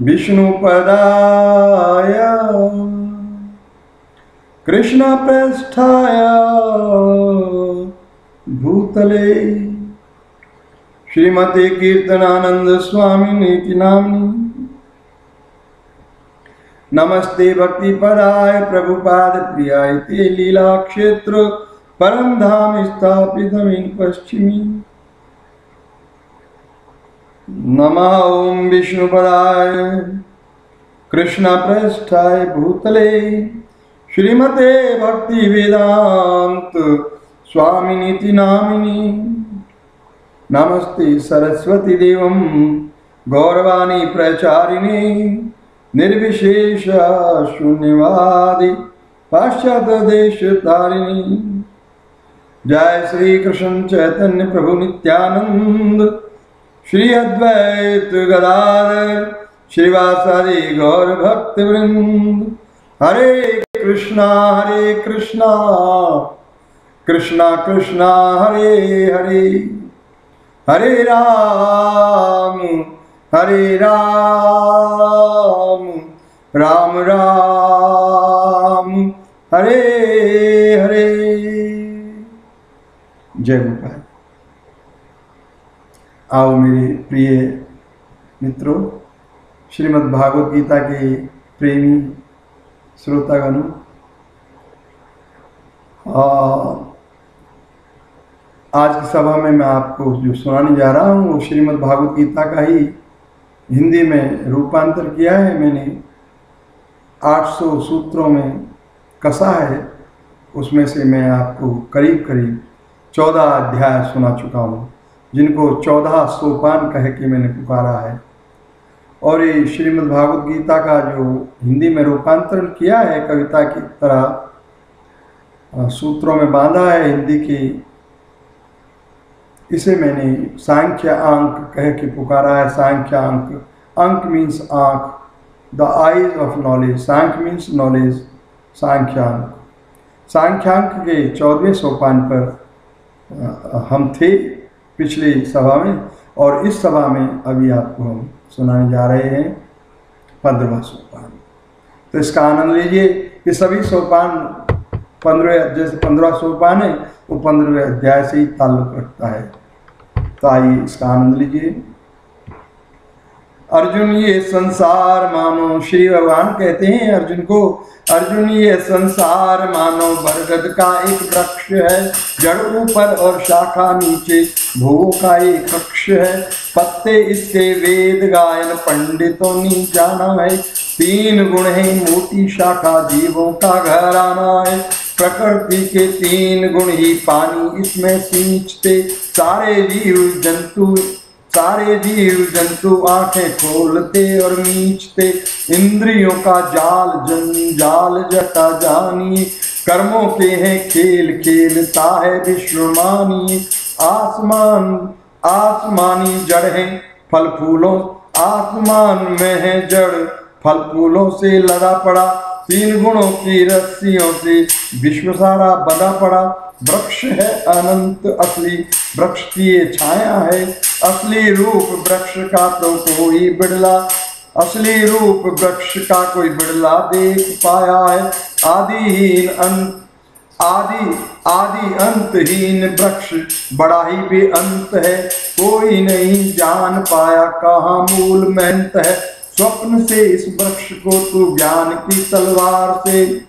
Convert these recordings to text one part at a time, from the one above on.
विष्णुपदाय कृष्णप्रेष्ठाय भूतले। श्रीमते कीर्तनानंद स्वामी नामनी नमस्ते भक्ति पदाय प्रभुपाद प्रियाय ते लीला क्षेत्र परम धाम स्थापित पश्चिमी। नमः ओम विष्णुपदाय। कृष्णप्रेष्ठाय भूतले। श्रीमते भक्ति वेदांत स्वामिनीति नामिनी। नमस्ते सरस्वती देवं गौरवाणी प्रचारिणे, निर्विशेष शून्यवादी पाश्चात्य देश तारिणी जय श्री कृष्ण चैतन्य प्रभु नित्यानंद। श्री अद्वैत गदाधर श्रीवासादि गौर भक्त वृंद। हरे कृष्णा हरे कृष्णा। कृष्णा कृष्णा, हरे हरे। हरे राम हरे राम। राम राम। हरे हरे। जय गोपाल आओ मेरे प्रिय मित्रों, श्रीमद् भागवत गीता के प्रेमी श्रोतागणों आज की सभा में मैं आपको जो सुनाने जा रहा हूँ, वो श्रीमद् भागवत गीता का ही हिंदी में रूपांतर किया है। मैंने 800 सूत्रों में कसा है, उसमें से मैं आपको करीब करीब 14 अध्याय सुना चुका हूँ। जिनको 14 सोपान कह के मैंने पुकारा है। और ये श्रीमद् भागवत गीता का जो हिंदी में रूपांतरण किया है, कविता की तरह सूत्रों में बांधा है हिंदी की, इसे मैंने सांख्य अंक कह के पुकारा है। सांख्य अंक अंक मीन्स आँख द आईज ऑफ़ नॉलेज सांख मीन्स नॉलेज सांख्यांक सांख्यांक के चौदहवें सोपान पर हम थे पिछली सभा में और इस सभा में अभी आपको हम सुनाने जा रहे हैं पंद्रवा सोपान। तो इसका आनंद लीजिए कि सभी सोपान पंद्रह जैसे पंद्रह सोपान है, वो पंद्रहवें अध्याय से ही ताल्लुक रखता है। तो आइए इसका आनंद लीजिए। अर्जुन, ये संसार मानो। श्री भगवान कहते हैं अर्जुन को, अर्जुन, ये संसार मानो। बरगद का एक वृक्ष है, जड़ ऊपर और शाखा नीचे। भूवों का एक वृक्ष है, पत्ते इसके वेद गायन। पंडितों ने जाना है, तीन गुण है, मोटी शाखा जीवों का घर आना है। प्रकृति के तीन गुण ही पानी, इसमें सींचते सारे जीव जंतु सारे जीव जंतु आँखें खोलते और मीचते, इंद्रियों का जाल जंजाल जटा जानी, कर्मों के हैं खेल खेलता है विश्वमानी। आसमान, आसमानी जड़ है फल फूलों, आसमान में है जड़ फल फूलों से लड़ा पड़ा। तीन गुणों की रस्सियों से विश्व सारा बना पड़ा। वृक्ष है अनंत असली, वृक्ष की छाया है। असली रूप वृक्ष का तो कोई बिड़ला, असली रूप वृक्ष का कोई बिड़ला देख पाया है। आदिहीन अंत आदि आदि अंतहीन वृक्ष, बड़ा ही बेअंत है। कोई नहीं जान पाया कहाँ मूल महंत है। स्वप्न से इस वृक्ष को तू ज्ञान की तलवार से।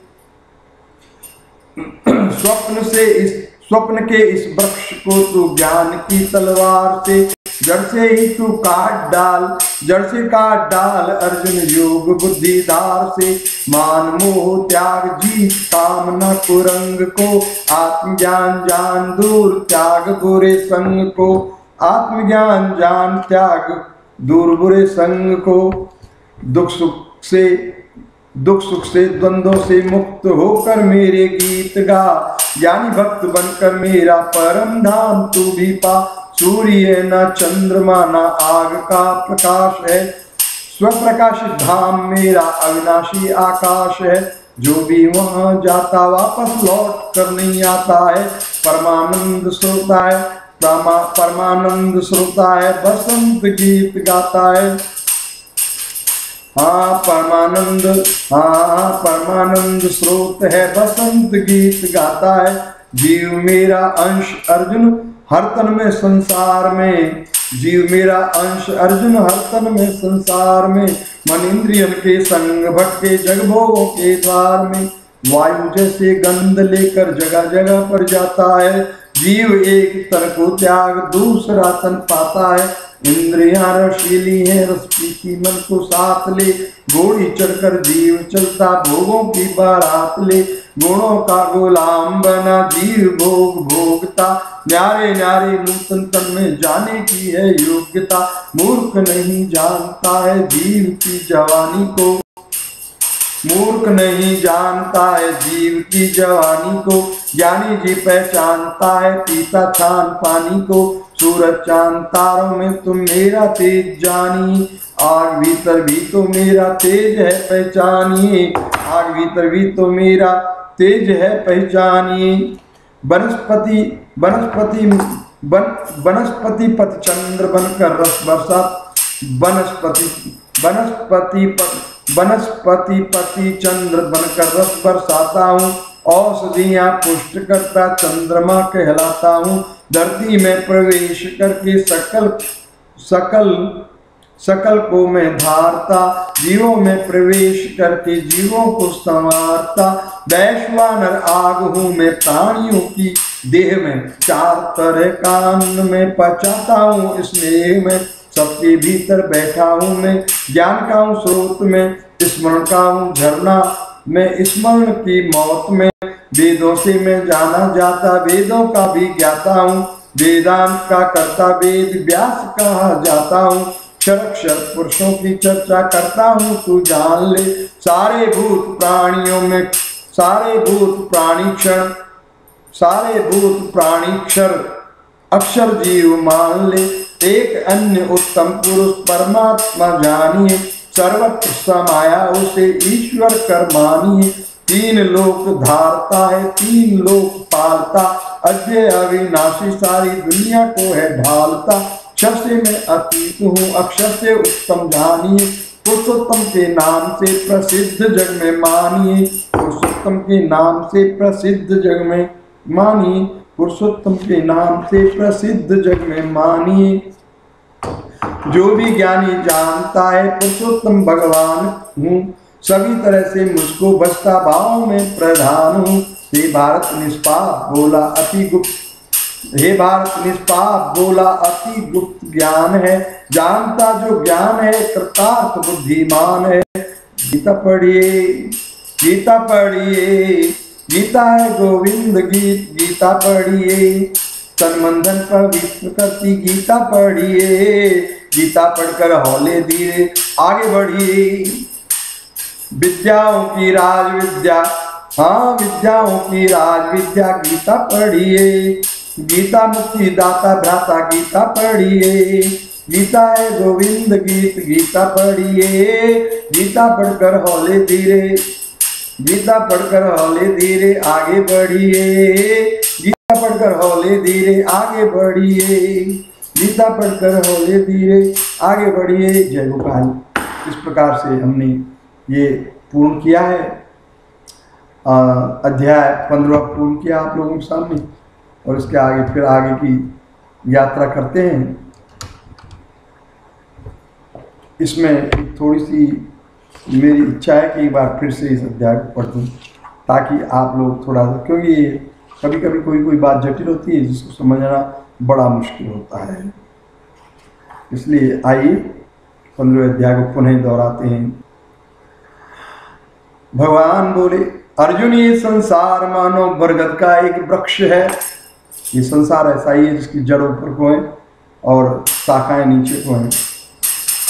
स्वप्न से इस, स्वप्न के इस वृक्ष को तू ज्ञान की तलवार से। जड़ से ही तू काट डाल, जड़ से काट डाल अर्जुन योग बुद्धिदार से। मान मोह त्याग जी कामना कुरंग को, आत्मज्ञान जान दूर त्याग बुरे संग को। आत्मज्ञान जान त्याग दूर बुरे संग को। दुख सुख से, दुख सुख से द्वंद्वों से मुक्त होकर मेरे गीत गा। ज्ञानी भक्त बनकर मेरा परम धाम तू भी पा। सूर्य न चंद्रमा न आग का प्रकाश है। स्वप्रकाशित धाम मेरा अविनाशी आकाश है। जो भी वहाँ जाता वापस लौट कर नहीं आता है। परमानंद सोता है परमानंद श्रोता है, बसंत गीत गाता है। हाँ परमानंद हाँ परमानंद स्रोत है, बसंत गीत गाता है। जीव मेरा अंश अर्जुन, हर तन में संसार में। जीव मेरा अंश अर्जुन, हर तन में संसार में। मन इंद्रियन के संग भटके जगभोगों के द्वार में। वायु जैसे गंध लेकर जगह जगह पर जाता है। जीव एक तन को त्याग, दूसरा तन पाता है। इंद्रिया रशीली है रस की मन को साथ ले। घोड़ी चढ़कर जीव चलता, भोगों की बारात ले। गुणों का गुलाम बना, जीव भोग भोगता। न्यारे न्यारे नूतन तन में जाने की है योग्यता। मूर्ख नहीं जानता है, जीव की जवानी को मूर्ख नहीं जानता है जीव की जवानी को, ज्ञानी जी पहचानता है पीता छान पानी को। सूरज चाँद तारों में तुम मेरा तेज जानी, आग भीतर भी तो मेरा तेज है पहचानिए आग भीतर भी तो मेरा तेज है पहचानिए वनस्पति वनस्पति वनस्पति पथ चंद्र बनकर रस बरसा। वनस्पति वनस्पति वनस्पति पति चंद्र बनकर रस बरसाता हूँ, औषधियाँ पुष्ट करता चंद्रमा कहलाता हूँ। धरती में प्रवेश करके सकल सकल सकल को मैं धारता जीवों में प्रवेश करके जीवों को संवारता। वैश्वानर आग हूँ मैं प्राणियों की देह में चार तरह कान में पचाता हूँ, स्नेह में सबके भीतर बैठा हूँ मैं, ज्ञान का हूँ स्रोत में, स्मरण का हूँ झरना मैं, स्मरण की मौत में, वेदों से मैं जाना जाता, वेदों का भी ज्ञाता हूँ, वेदांत का करता वेद व्यास कहा जाता हूँ क्षर पुरुषों की चर्चा करता हूँ, तू जान ले, सारे भूत प्राणियों में, सारे भूत प्राणी क्षण, सारे भूत प्राणी क्षर अक्षर जीव मान ले, एक अन्य उत्तम पुरुष परमात्मा जानिए सर्वत्र समाया उसे ईश्वर कर मानिए। तीन लोक धारता है, तीन लोक पालता, अजय अविनाशी सारी दुनिया को है ढालता। क्षर से मैं अतीत हूँ, अक्षर से उत्तम जानिए, पुरुषोत्तम के नाम से प्रसिद्ध जग में मानिए। पुरुषोत्तम के नाम से प्रसिद्ध जग में मानिए पुरुषोत्तम के नाम से प्रसिद्ध जग में मानिए जो भी ज्ञानी जानता है, पुरुषोत्तम भगवान हूँ। सभी तरह से मुझको बसता भाव में प्रधान हूँ। हे भारत, निष्पाप बोला, अति गुप्त। हे भारत, निष्पाप बोला, अति गुप्त ज्ञान है। जानता जो ज्ञान है, कृतार्थ बुद्धिमान है। गीता पढ़िए गीता पढ़िए गीता है गोविंद गीत, गीता पढ़िए। तन मंदन पवित्र करती गीता पढ़िए। गीता पढ़कर हौले धीरे आगे बढ़िए। विद्याओं की राज विद्या हाँ विद्याओं की राज विद्या गीता पढ़िए। गीता मुक्ति दाता भ्राता गीता पढ़िए। गीता है गोविंद गीत गीता पढ़िए। गीता पढ़कर हौले धीरे गीता पढ़कर हौले धीरे आगे बढ़िए। गीता पढ़कर हौले धीरे आगे बढ़िए। गीता पढ़कर हौले धीरे आगे बढ़िए। जय गोपाल। इस प्रकार से हमने ये पूर्ण किया है। अध्याय पंद्रह पूर्ण किया आप लोगों के सामने। और इसके आगे फिर आगे की यात्रा करते हैं। इसमें थोड़ी सी मेरी इच्छा है कि एक बार फिर से इस अध्याय को पढ़ दूँ ताकि आप लोग थोड़ा सा, क्योंकि कभी कभी कोई कोई बात जटिल होती है, जिसको समझना बड़ा मुश्किल होता है। इसलिए आइए पंद्रह अध्याय को पुनः दोहराते हैं। भगवान बोले, अर्जुन, ये संसार मानो बरगद का एक वृक्ष है। ये संसार ऐसा ही है जिसकी जड़ ऊपर को है और शाखाएँ नीचे को हैं।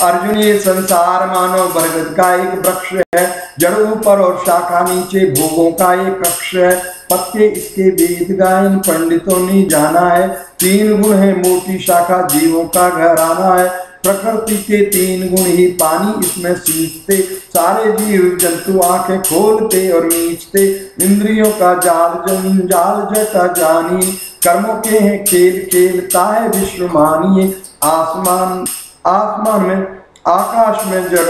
अर्जुन ये संसार मानव बरगद का एक वृक्ष है। जड़ ऊपर और शाखा नीचे, भोगों का एक कक्ष है। पत्ते इसके वेद गायन, पंडितों ने जाना है। तीन गुण है मोटी शाखा, जीवों का घर आना है। प्रकृति के तीन गुण ही पानी, इसमें सींचते सारे जीव, जंतु आँखें खोलते और नीचते इंद्रियों का जाल जंजाल जटा जानी। कर्मों के हैं खेल खेलता है विश्व मानिए। आसमान आसमान में, आकाश में जड़,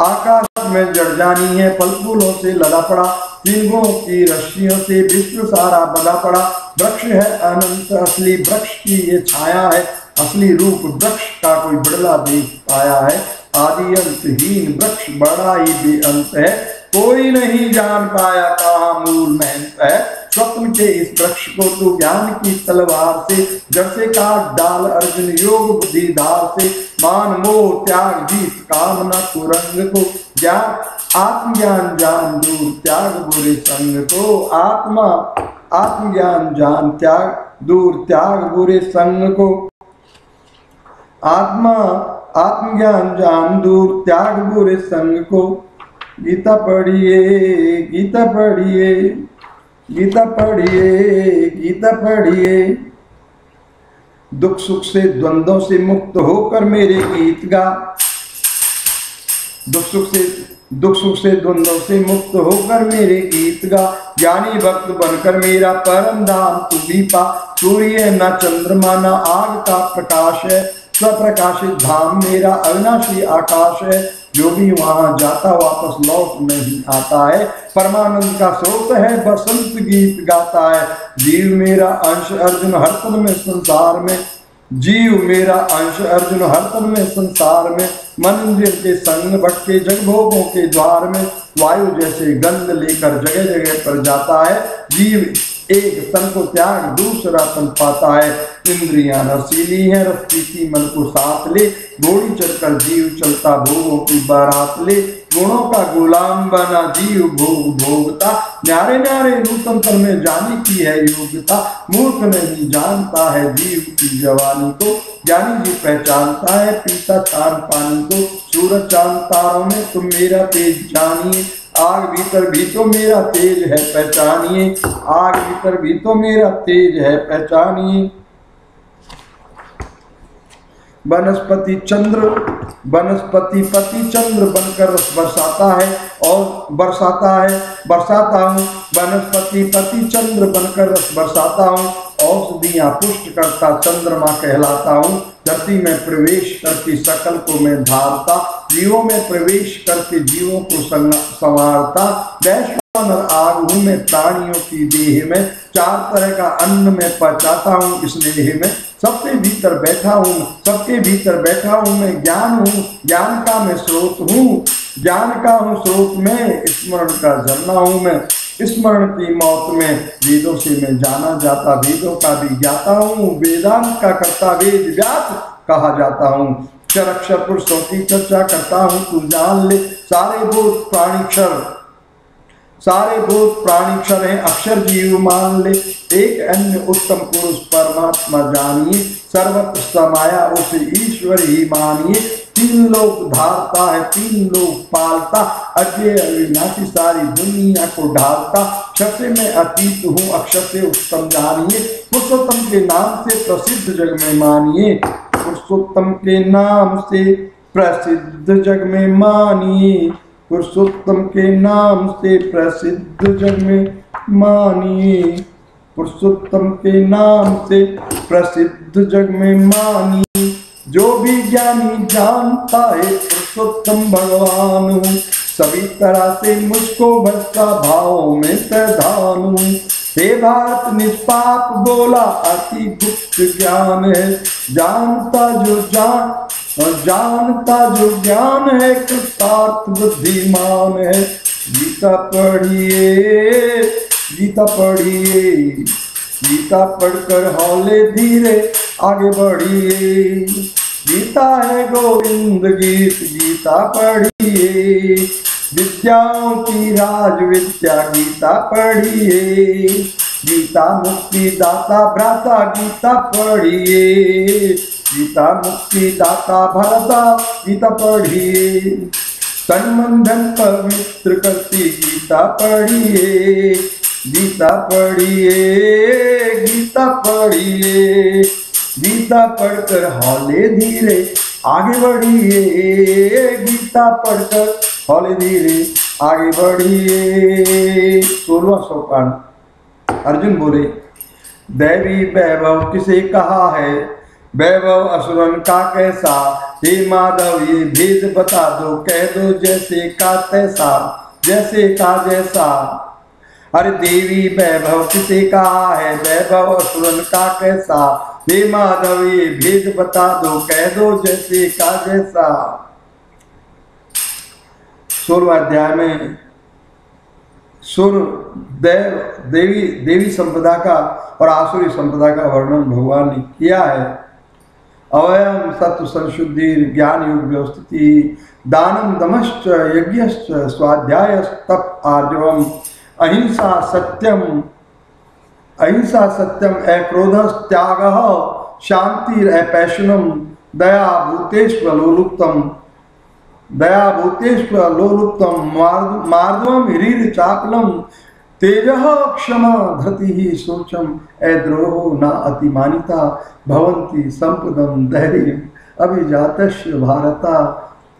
आकाश में जड़ जानी है फल फूलों से लदा पड़ा तीनों की रस्सियों से विश्व सारा बदा पड़ा। वृक्ष है अनंत, असली वृक्ष की ये छाया है, असली रूप वृक्ष का कोई बदला देख पाया है। आदि अंतहीन वृक्ष बड़ा ही बेअंत है, कोई नहीं जान पाया कहा मूल महंत है। स्वप्न के इस वृक्ष को तू ज्ञान की तलवार से जब से काट डाल अर्जुन योग बुद्धि धार से, मान मोह त्याग जीत कामना कुरंग को, ज्ञान, आत्मज्ञान जान दूर त्याग बुरे संग को, आत्मा, आत्मज्ञान जान त्याग दूर त्याग बुरे संग को। आत्मा, आत्मज्ञान जान दूर त्याग बुरे संग को। गीता पढ़िए गीता पढ़िए। गीता पढ़िए गीता पढ़िए। दुख सुख से, द्वंद्वों से मुक्त होकर मेरे गीत गा। दुख सुख से, दुख सुख से, द्वंद्वों से मुक्त होकर मेरे गीत गा। ज्ञानी भक्त बनकर मेरा परम धाम तू भी पा सूर्य न चंद्रमा, न आग का प्रकाश है। स्वप्रकाशित धाम मेरा अविनाशी आकाश है। जो भी वहाँ जाता वापस लौट नहीं आता है, परमानंद का स्रोत है, बसंत गीत गाता है। जीव मेरा अंश अर्जुन हर पल में संसार में, जीव मेरा अंश अर्जुन हर पल में संसार में मन इंद्रिय के संग भटके जगभोगों के द्वार में, वायु जैसे गंध लेकर जगह जगह पर जाता है। जीव एक तन को त्याग, दूसरा तन पाता है। इंद्रिया रसीली है रस्ती मन को साथ ले। घोड़ी चढ़कर जीव चलता, भोगों की बारात ले। गुणों का गुलाम बना, जीव भोग भोगता। न्यारे न्यारे रूपंतर में जाने की है योग्यता। मूर्ख नहीं जानता है जीव की जवानी को। ज्ञानी जी पहचानता है, पीता चार पानी को। सूरज चाँद तारों में, तुम मेरा तेज जानिए। आग भीतर भी तो मेरा तेज है, पहचानिए। आग भीतर भी तो मेरा तेज है, पहचानिए। वनस्पति चंद्र, वनस्पति पति चंद्र बनकर रस बरसाता है और बरसाता है, बरसाता हूँ। वनस्पति पति चंद्र बनकर रस बरसाता हूँ। औषधियाँ पुष्ट करता चंद्रमा कहलाता हूँ। धरती में प्रवेश करके सकल को मैं धारता, जीवों में प्रवेश करके जीवों को संवारता। वैश्वानर आग हूँ मैं, प्राणियों की देह में, चार तरह का अन्न में पचाता हूँ इस देह में। सबके भीतर बैठा हूँ, सबके भीतर बैठा हूँ मैं ज्ञान हूँ, ज्ञान का मैं स्रोत हूँ। ज्ञान का हूँ स्रोत में, स्मरण का झरना हूँ मैं। स्मरण की मौत में वेदों से मैं जाना जाता, वेदों का भी जाता हूँ, वेदांत का करता वेद व्यास कहा जाता हूँ। चरक्षर पुरुषों की चर्चा करता हूँ, तू जान ले, सारे भूत प्राणी क्षर। सारे भूत प्राणी क्षर हैं अक्षर जीव मान ले। एक अन्य उत्तम पुरुष परमात्मा जानिए। सर्वत्र समाया उसे ईश्वर ही मानिए। तीन लोग धारता है, तीन लोग पालता। अजय अविनाशी सारी दुनिया को ढालता। अक्षर में अतीत हूँ अक्षर से उत्तम जानिए। पुरुषोत्तम के नाम से प्रसिद्ध जग में मानिए। पुरुषोत्तम के नाम से प्रसिद्ध जग में मानिए। पुरुषोत्तम के नाम से प्रसिद्ध जग में मानिए। पुरुषोत्तम के नाम से प्रसिद्ध जग में मानिए। जो भी ज्ञानी जानता है, पुरुषोत्तम भगवान सभी तरह से मुझको भक्ता भाव में प्रधान हूँ भारत, निष्पाप, बोला अति गुप्त ज्ञान है। जानता जो जान जानता जो ज्ञान है, कृतार्थ बुद्धिमान है। गीता पढ़िए गीता पढ़िए, गीता पढ़कर हौले धीरे आगे बढ़िए। गीता है गोविंद गीत, गीता पढ़िए। विद्याओं की राज विद्या, गीता पढ़िए। गीता मुक्ति दाता भ्राता, गीता पढ़िए। गीता मुक्ति दाता भरता गीता पढ़िए तन मन धन पवित्र करती गीता पढ़िए गीता पढ़िए गीता पढ़िए गीता पढ़कर हौले धीरे आगे बढ़िए। गीता पढ़कर हौले धीरे आगे बढ़िए। सोलवा सोपान अर्जुन बोले, दैवी वैभव किसे कहा है? वैभव असुरन का कैसा? हे माधव, ये भेद बता दो, कह दो जैसे का तैसा, जैसे का जैसा। अरे देवी वैभव किसे कहा है? वैभव असुरन का कैसा? हे माधव, ये भेद बता दो, कह दो जैसे का जैसा। सोलवा अध्याय में सुर देव, देवी देवी संपदा का और आसुरी संपदा का वर्णन भगवान ने किया है। अवयम सत्व संशुद्धि ज्ञान योग व्यवस्थिति दानम दमश्च यज्ञ स्वाध्याय तप आर्जवम। अहिंसा सत्यम अहिंसा सत्यम अक्रोध त्याग शांति अपैशनम दया भूतेश्वलोलुप्तम दया लोलुप्तम। मार्दवम हिरीर चापलम तेज क्षमा धृति ही सोचम अद्रोहो न अतिमानिता भवंती संपदम धैर्य अभिजात भारता।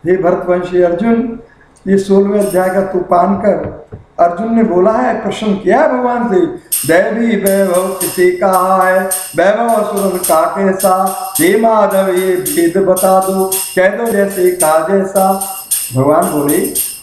हे भरतवंशी अर्जुन, ये सोलहवें अध्याय का तू पान कर। अर्जुन ने बोला है, प्रश्न किया है भगवान से? दैवी वैभव किसी कहा है? वैभव असुर का कैसा हे माधव, ये भेद बता दो। कह दो जैसे का जैसा। भगवान बोले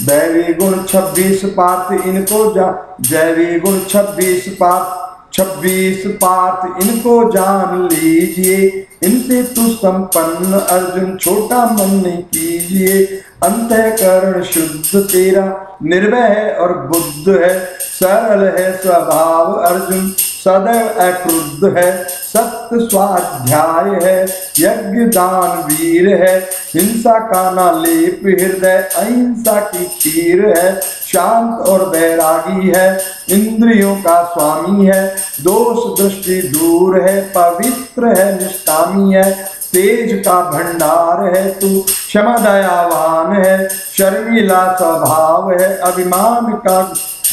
दैवी गुण छब्बीस पार्थ इनको जा दैवी गुण छब्बीस पार्थ छब्बीस पार्थ इनको जान लीजिए। इनसे तू संपन्न अर्जुन, छोटा मन नहीं कीजिए। अंत करण शुद्ध तेरा, निर्भय और बुद्ध है, सरल है स्वभाव अर्जुन। सदैव अक्रुद्ध है सत्य स्वाध्याय है, यज्ञ दान वीर है, हिंसा का ना लेप हृदय, अहिंसा की खीर है, शांत और बैरागी है, इंद्रियों का स्वामी है, दोष दृष्टि दूर है, पवित्र है, निष्कामी है, तेज का भंडार है, तू क्षमा दयावान है शर्मिला स्वभाव है, अभिमान का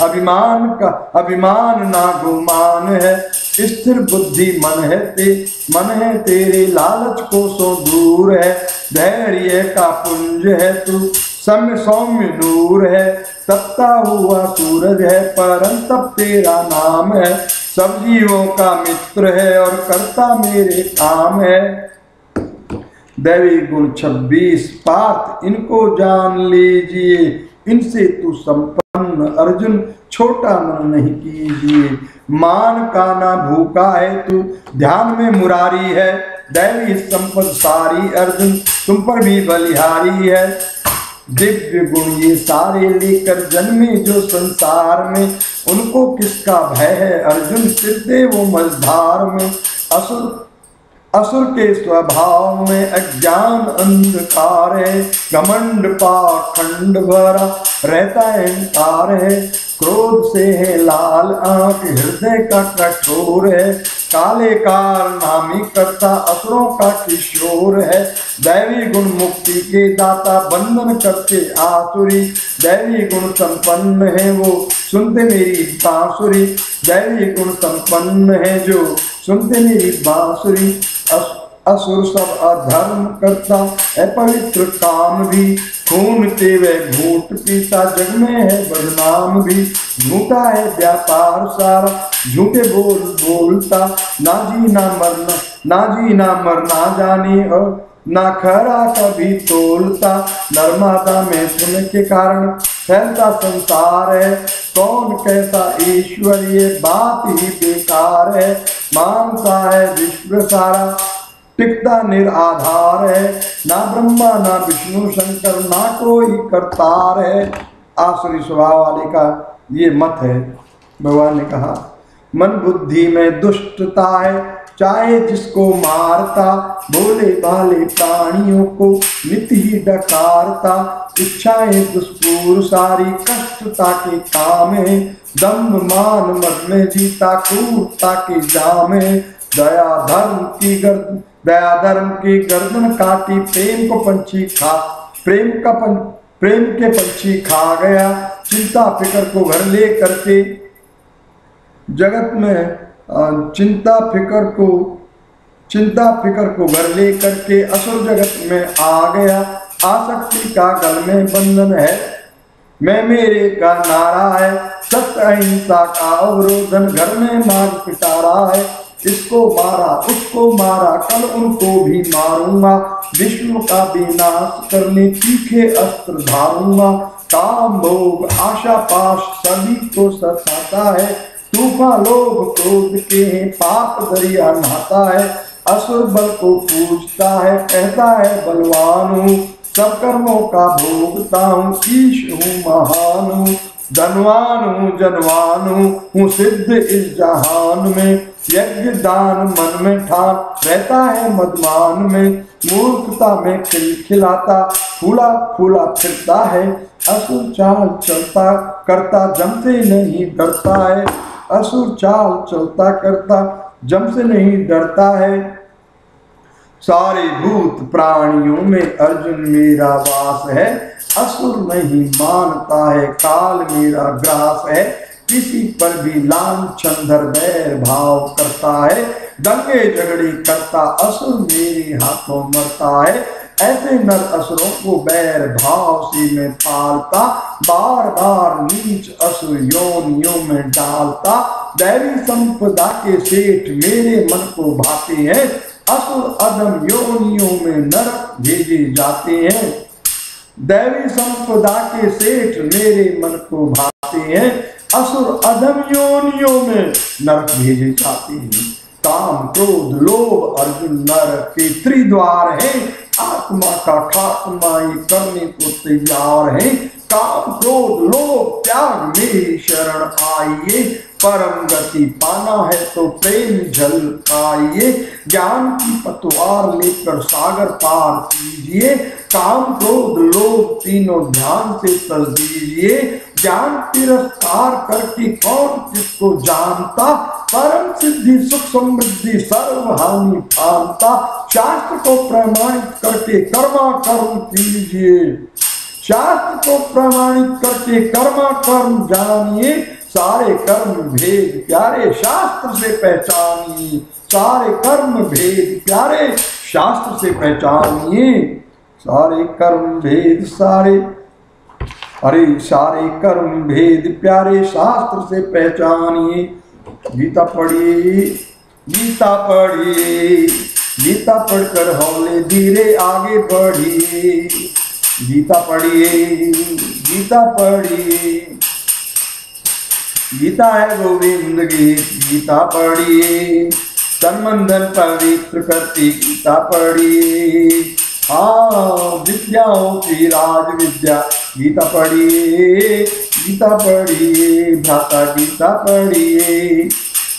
अभिमान का, अभिमान ना गुमान है। स्थिर बुद्धि मन है ते, मन है तेरे लालच को सो दूर है। धैर्य का पुंज है तू, सम्य सौम्य नूर है। तपता हुआ सूरज है परम तप तेरा नाम है। सब जीवों का मित्र है और करता मेरे काम है। दैवी गुण छब्बीस पार्थ इनको जान लीजिए, इनसे तू संपन्न अर्जुन छोटा मन नहीं कीजिए। मान का ना भूखा है तू, ध्यान में मुरारी है। दैवी संपद सारी, अर्जुन तुम पर भी बलिहारी है। दिव्य गुण ये सारे लेकर जन्मे जो संसार में। उनको किसका भय है? अर्जुन सिद्धे वो मझधार में। असुर असुर के स्वभाव में अज्ञान अंधकार है घमंड पाखंड भरा रहता है इंकार है। क्रोध से है लाल आँख, हृदय का कठोर है। काले कार नामी करता असुरों का किशोर है। दैवी गुण मुक्ति के दाता बंधन करते आसुरी। दैवी गुण संपन्न है वो, सुनते मेरी बांसुरी। दैवी गुण संपन्न है जो सुनते मेरी बांसुरी असुर सब अधर्म करता अपवित्र काम भी। खून के वे घूट पीता, जग में है बदनाम भी। झूठा है व्यापार सारा, झूठे बोल बोलता। ना जी ना मरना ना जी ना मरना जानी, और ना खरा कभी तोलता, नर्मदा में सुन के कारण फैलता संसार है। कौन कैसा ईश्वर, ये बात ही बेकार है। मानता है विश्व सारा, टिकता निराधार है। ना ब्रह्मा, ना विष्णु शंकर, ना कोई करतार है। आसुरी स्वभाव वाले का ये मत है। भगवान ने कहा, मन बुद्धि में दुष्टता है चाहे जिसको मारता बोले भाले प्राणियों को नित ही डकारता। इच्छाएँ दुष्पूर सारी कष्टता के काम है। दम्भ मान मद में जीता क्रूरता के जाम है। दया धर्म की गर्द दया धर्म की गर्दन काटी प्रेम को पंछी खा प्रेम का पं, प्रेम के पंछी खा गया। चिंता फिकर को घर ले करके जगत में चिंता फिकर को, चिंता फिकर को घर ले करके असुर जगत में आ गया। आसक्ति का गल में बंधन है। मैं मेरे का नारा है। सत्य अहिंसा का अवरोधन घर में मार पिटारा है। इसको मारा, उसको मारा, कल उनको भी मारूँगा। विष्णु का विनाश करने तीखे अस्त्र धारूँगा। काम, भोग, आशा, पाश सभी को सताता है। तूफा लोग क्रोध के पाप दरिया नहाता है, असुर बल को पूजता है, कहता है, बलवान हूँ। सब कर्मों का भोगता हूँ, ईश हूँ, महान हूँ। धनवान हूँ, जनवान हूँ हूँ सिद्ध इस जहान में। यज्ञ दान मन में ठान, रहता है मदमान में। मूर्खता में खिल खिलाता, फूला फूला फिरता है। असुर चाल चलता, करता जमते नहीं, डरता है। असुर चाल चलता करता, जम से नहीं डरता है। सारे भूत प्राणियों में अर्जुन मेरा वास है। असुर नहीं मानता है, काल मेरा ग्रास है। किसी पर भी लांछन धर बैर भाव करता है। दंगे झगड़े करता, असुर मेरे हाथों मरता है। ऐसे नर असुरों को बैर भाव से मैं पालता बार बार नीच असुर योनियों में डालता। दैवी संपदा के सेठ मेरे मन को भाते हैं, असुर अदम योनियों में नरक भेजे जाते हैं। दैवी संपदा के सेठ मेरे मन को भाते हैं, असुर अधम योनियों में नरक भेजे जाते हैं। काम क्रोध लोभ अर्जुन नर के त्रिद्वार है आत्मा का खात्मा ये करने को तैयार है। काम क्रोध, लोभ, त्याग, मेरी शरण आइए। परम गति पाना है तो प्रेम जल आइए ज्ञान की पतवार लेकर सागर पार कीजिए। काम क्रोध, लोभ तीनों ध्यान से चल दीजिए। ज्ञान तिरस्कार करके कौन किसको जानता? परम सिद्धि, सुख समृद्धि सर्व हानि ठानता शास्त्र को प्रमाणित करके कर्मा कर्म कीजिए। शास्त्र को प्रमाणित करके कर्मा कर्म जानिए। सारे कर्म भेद प्यारे शास्त्र से पहचानिए। सारे कर्म भेद प्यारे शास्त्र से पहचानिए। सारे कर्म भेद, सारे अरे सारे कर्म भेद प्यारे शास्त्र से पहचानिए। गीता पढ़िए गीता पढ़िए, गीता पढ़कर हौले धीरे आगे बढ़िए। गीता पढ़िए गीता पढ़िए। गीता है गोविंद गीत, गीता पढ़िए। संबंधन पवित्र करती गीता पढ़िए। विद्याओं की राज विद्या गीता पढ़िए गीता पढ़िए, भ्राता गीता पढ़िए।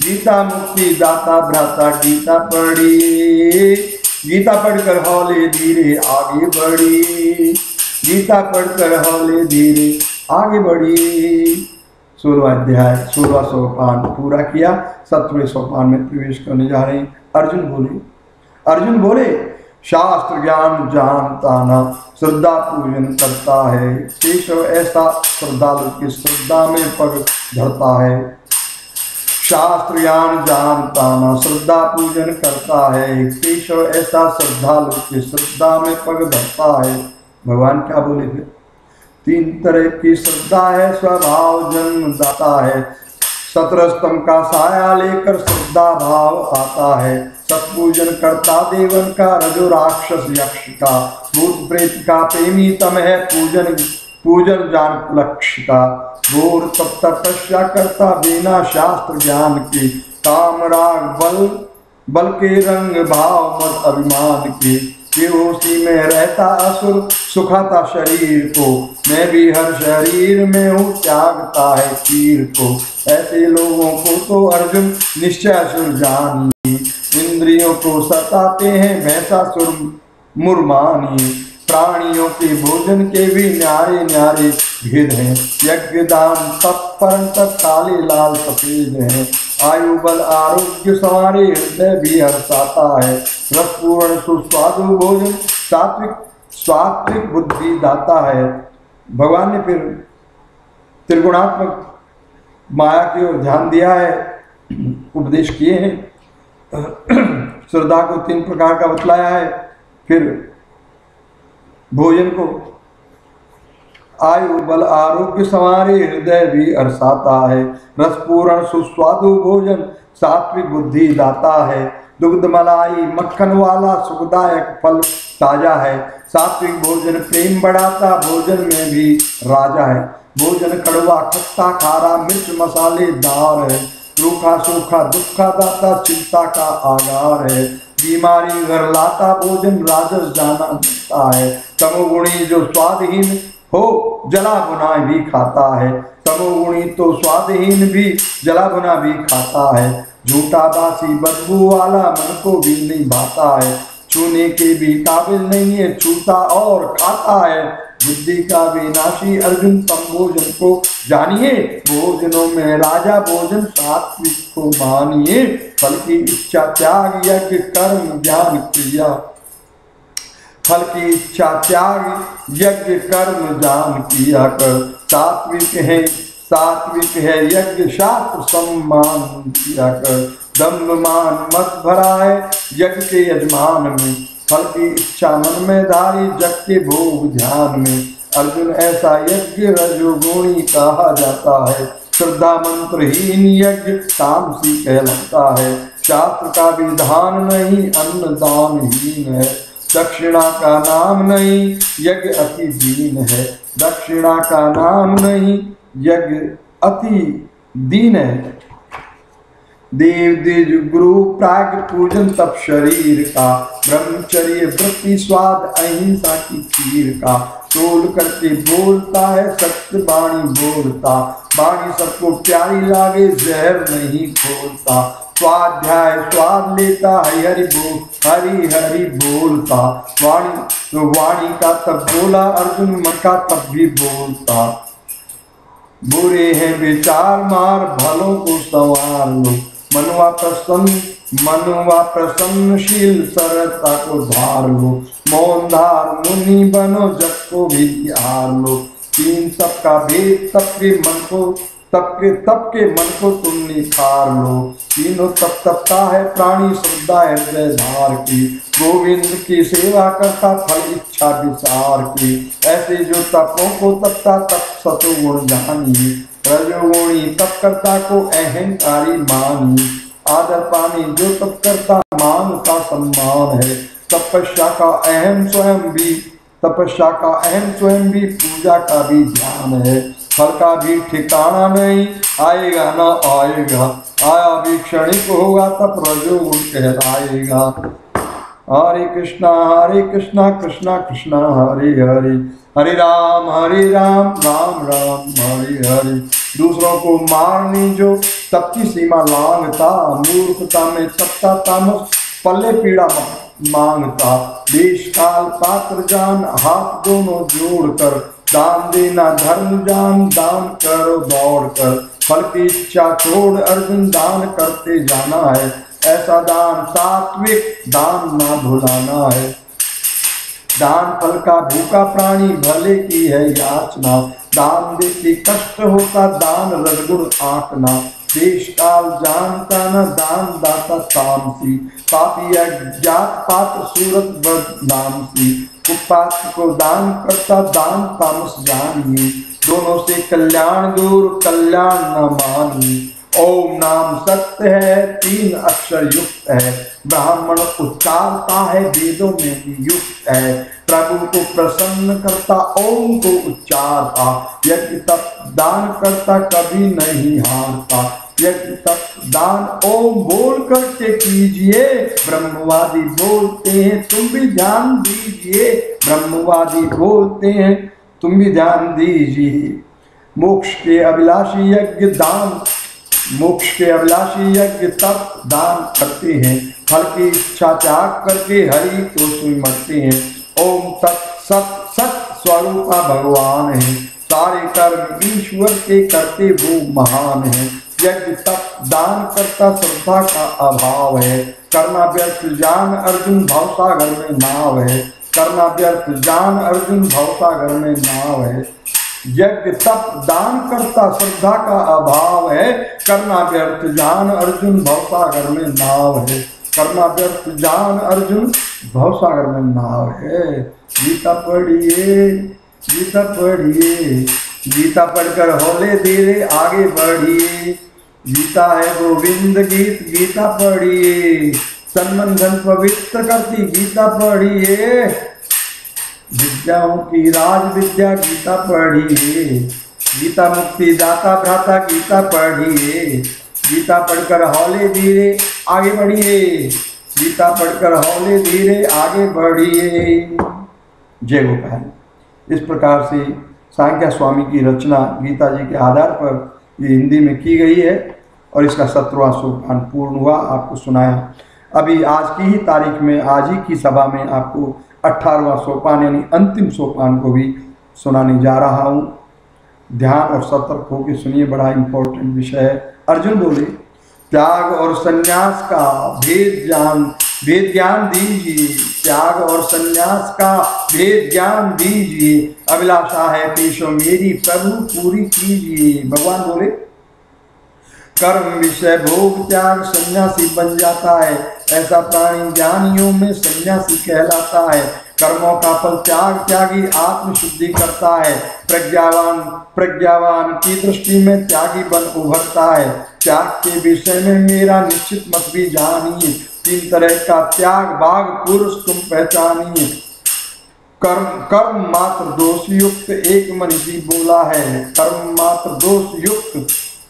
गीता मुक्ति दाता, भ्राता गीता पढ़िए। गीता पढ़कर हौले धीरे आगे बढ़ी गीता पढ़कर हौले धीरे आगे बढ़िए। सोलवा अध्याय, सोलवा सोपान पूरा किया। सत्रहवें सोपान में प्रवेश करने जा रहे हैं। अर्जुन बोले अर्जुन बोले शास्त्र ज्ञान जानता ना श्रद्धा पूजन करता है। केशव ऐसा श्रद्धालु की श्रद्धा में पग धरता है। शास्त्र ज्ञान जानता न श्रद्धा पूजन करता है। केशव ऐसा श्रद्धालु की श्रद्धा में पग धरता है। भगवान क्या बोले थे तीन तरह की श्रद्धा है, स्वभाव जन्म दाता है। सत्रस्तम का साया लेकर श्रद्धा भाव आता है। सत्पूजन करता देवन का रजो राक्षस यक्ष का भूत प्रेत का प्रेमी तम है पूजन पूजन जान लक्ष्य का घोर तप तपस्या करता बिना शास्त्र ज्ञान के। काम राग बल बल के रंग भाव मत अभिमान के। बेहोशी में रहता असुर, सुखाता शरीर को। मैं भी हर शरीर में हूँ, त्यागता है चीर को। ऐसे लोगों को तो अर्जुन निश्चय असुर जानिए इंद्रियों को सताते हैं भैंसा सुर मुरमानिए प्राणियों के भोजन के भी न्यारे न्यारे भेद हैं। यज्ञ दान तप परम तप काले लाल सफ़ेद हैं। आयु बल आरोग्य सवारे हृदय भी हर्षाता है। रसपूर्ण सुस्वादु भोजन सात्विक स्वात्विक बुद्धि दाता है। भगवान ने फिर त्रिगुणात्मक माया की ओर ध्यान दिया है। उपदेश किए हैं। श्रद्धा को तीन प्रकार का बतलाया है। फिर भोजन को आयु बल आरोग्य संवारे हृदय भी अरसाता है। रसपूर्ण सुस्वादु भोजन सात्विक बुद्धि दाता है। दुग्ध मलाई मक्खन वाला सुखदायक फल ताज़ा है। सात्विक भोजन प्रेम बढ़ाता भोजन में भी राजा है। भोजन कड़वा, खट्टा, खारा, मिर्च मसालेदार है। रूखा, सूखा, दुखा दाता, चिंता का आगार है। बीमारी घर लाता भोजन राजस जाना है। तमोगुणी जो स्वादहीन हो, जला बुना भी खाता है। तमोगुणी तो स्वादहीन भी, जला बुना भी खाता है। झूठा बासी बदबू वाला मन को भी नहीं भाता है। छूने के भी काबिल नहीं है, छूता और खाता है। बुद्धि का विनाशी अर्जुन संभोजन को जानिए। भोजनों में राजा भोजन सात्विक को मानिए। फल की इच्छा त्याग, यज्ञ, कर्म, ज्ञान, क्रिया। फल की इच्छा त्याग, यज्ञ कर्म जान किया कर। सात्विक है सात्विक है यज्ञ शास्त्र सम्मान किया कर। दम्भ मान मत भरा है यज्ञ के यजमान में। फल की इच्छा मन में धारी जग के भोग ध्यान में। अर्जुन ऐसा यज्ञ रजोगुणी कहा जाता है। श्रद्धा मंत्रहीन यज्ञ तामसी कहलाता है। शास्त्र का विधान नहीं अन्न दानहीन है। दक्षिणा का नाम नहीं, यज्ञ अति दीन है। दक्षिणा का नाम नहीं, यज्ञ अति दीन है। देव देज गुरु प्राग पूजन तप शरीर का, ब्रह्मचर्य वृत्ति स्वाद अहिंसा की खीर का। तोल करके बोलता है, सत्य बाणी बोलता। बाणी सबको प्यारी लागे, जहर नहीं खोलता। स्वाध्याय स्वाद लेता है हरि बोल हरि हरि बोलता। वाणी तो वाणी का तब बोला, अर्जुन मन का तब भी बोलता। बुरे हैं विचार, मार भलों को सवार लो। मनवा प्रसन्न, मनवा प्रसन्नशील सरलता को धार लो। मौन मुनि बनो जग को भी हार लो। तीन सबका भेद, सबके मन को तब के तब के मन को तुम निखार लो। तीनों तप तपता है प्राणी श्रद्धा हृदय धार की। गोविंद की सेवा करता फल, इच्छा विचार की। ऐसे जो तपों को तपता तप सतुगुण जानी। रजोगुणी तप करता को अहंकारी मानी। आदर पानी जो तप करता मान का सम्मान है। तपस्या का अहम स्वयं भी तपस्या का अहम स्वयं भी पूजा का भी ध्यान है। फल का भी ठिकाना नहीं, आएगा ना आएगा। आया भी क्षणिक होगा, तब रजोगुण कहलाएगा। हरे कृष्णा हरे कृष्णा कृष्णा कृष्णा, हरे हरे। हरे राम हरे राम राम राम, हरे हरे। दूसरों को मारनी जो तब की सीमा लांगता मूर्खता में तपता तामस, पल्ले पीड़ा माँगता। देश काल पात्र जान, हाथ दोनों जोड़कर दान देना धर्म जान दान करो, दौड़ कर। फल की इच्छा छोड़, अर्जुन दान करते जाना है। ऐसा दान सात्विक दान ना भुलाना है। दान फल का भूखा प्राणी भले की है याचना। दान देती कष्ट होता दान रजगुण आंकना। देश काल जानता न दान दाता तामसी पापी अज्ञात पात्र सूरत बदनाम सी कुपात को दान करता दान तामस जानिए दोनों से कल्याण दूर, कल्याण न मानिए ओम नाम सत्य है, तीन अक्षर युक्त है। ब्राह्मण उच्चारता है, वेदों में भी युक्त है। प्रभु को प्रसन्न करता, ओम को उच्चारता। यज्ञ तप दान करता, कभी नहीं हारता। दान, ओम बोल करके कीजिए। ब्रह्मवादी बोलते हैं, तुम भी ध्यान दीजिए। ब्रह्मवादी बोलते हैं, तुम भी ध्यान दीजिए। मोक्ष के अभिलाषी यज्ञ, दान। मोक्ष के अभिलाषी यज्ञ, तप, दान करते हैं। फल की इच्छा त्याग करके हरि को सुमरते हैं। ओम तत् सत सत स्वरूप भगवान है। सारे कर्म ईश्वर के करते वो महान है। यज्ञ तप, दान करता श्रद्धा का अभाव है। करना व्यर्थ जान अर्जुन भवसागर में नाव है। करना व्यर्थ जान अर्जुन भवसागर में नाव है। यज्ञ तप, दान करता श्रद्धा का अभाव है। करना व्यर्थ जान अर्जुन भवसागर में नाव है। कर्मा व्यर्थ जान अर्जुन भव सागर में नाव है। गीता पढ़िए गीता पढ़िए। गीता पढ़कर होले धीरे आगे बढ़िए। गीता है गोविंद गीत, गीता पढ़िए। संबंधन पवित्र करती, गीता पढ़िए। विद्याओं की राज विद्या, गीता पढ़िए। गीता मुक्ति दाता भ्राता, गीता पढ़िए। गीता पढ़कर हौले धीरे आगे बढ़िए। गीता पढ़कर हौले धीरे आगे बढ़िए। जय गोपाल। इस प्रकार से सांख्या स्वामी की रचना गीता जी के आधार पर ये हिंदी में की गई है और इसका सत्रवा सोपान पूर्ण हुआ, आपको सुनाया। अभी आज की ही तारीख में, आज ही की सभा में आपको अट्ठारहवा सोपान यानी अंतिम सोपान को भी सुनाने जा रहा हूँ। ध्यान और सतर्क होकर सुनिए, बड़ा इंपॉर्टेंट विषय है। अर्जुन बोले, त्याग और संन्यास का भेद ज्ञान भेद ज्ञान दीजिए त्याग और संन्यास का भेद ज्ञान दीजिए अभिलाषा है पेशो मेरी, प्रभु पूरी कीजिए। भगवान बोले, कर्म विषय भोग त्याग सन्यासी बन जाता है। ऐसा प्राणी ज्ञानियों में सन्यासी कहलाता है। कर्मों का फल त्याग त्यागी आत्म शुद्धि करता है। प्रज्ञावान प्रज्ञावान की दृष्टि में त्यागी बन उभरता है। त्याग के विषय में मेरा निश्चित मत भी जानिए। तीन तरह का त्याग बाघ पुरुष, तुम पहचानिए। कर्म कर्म मात्र दोष युक्त एक मनीषी बोला है। कर्म मात्र दोष युक्त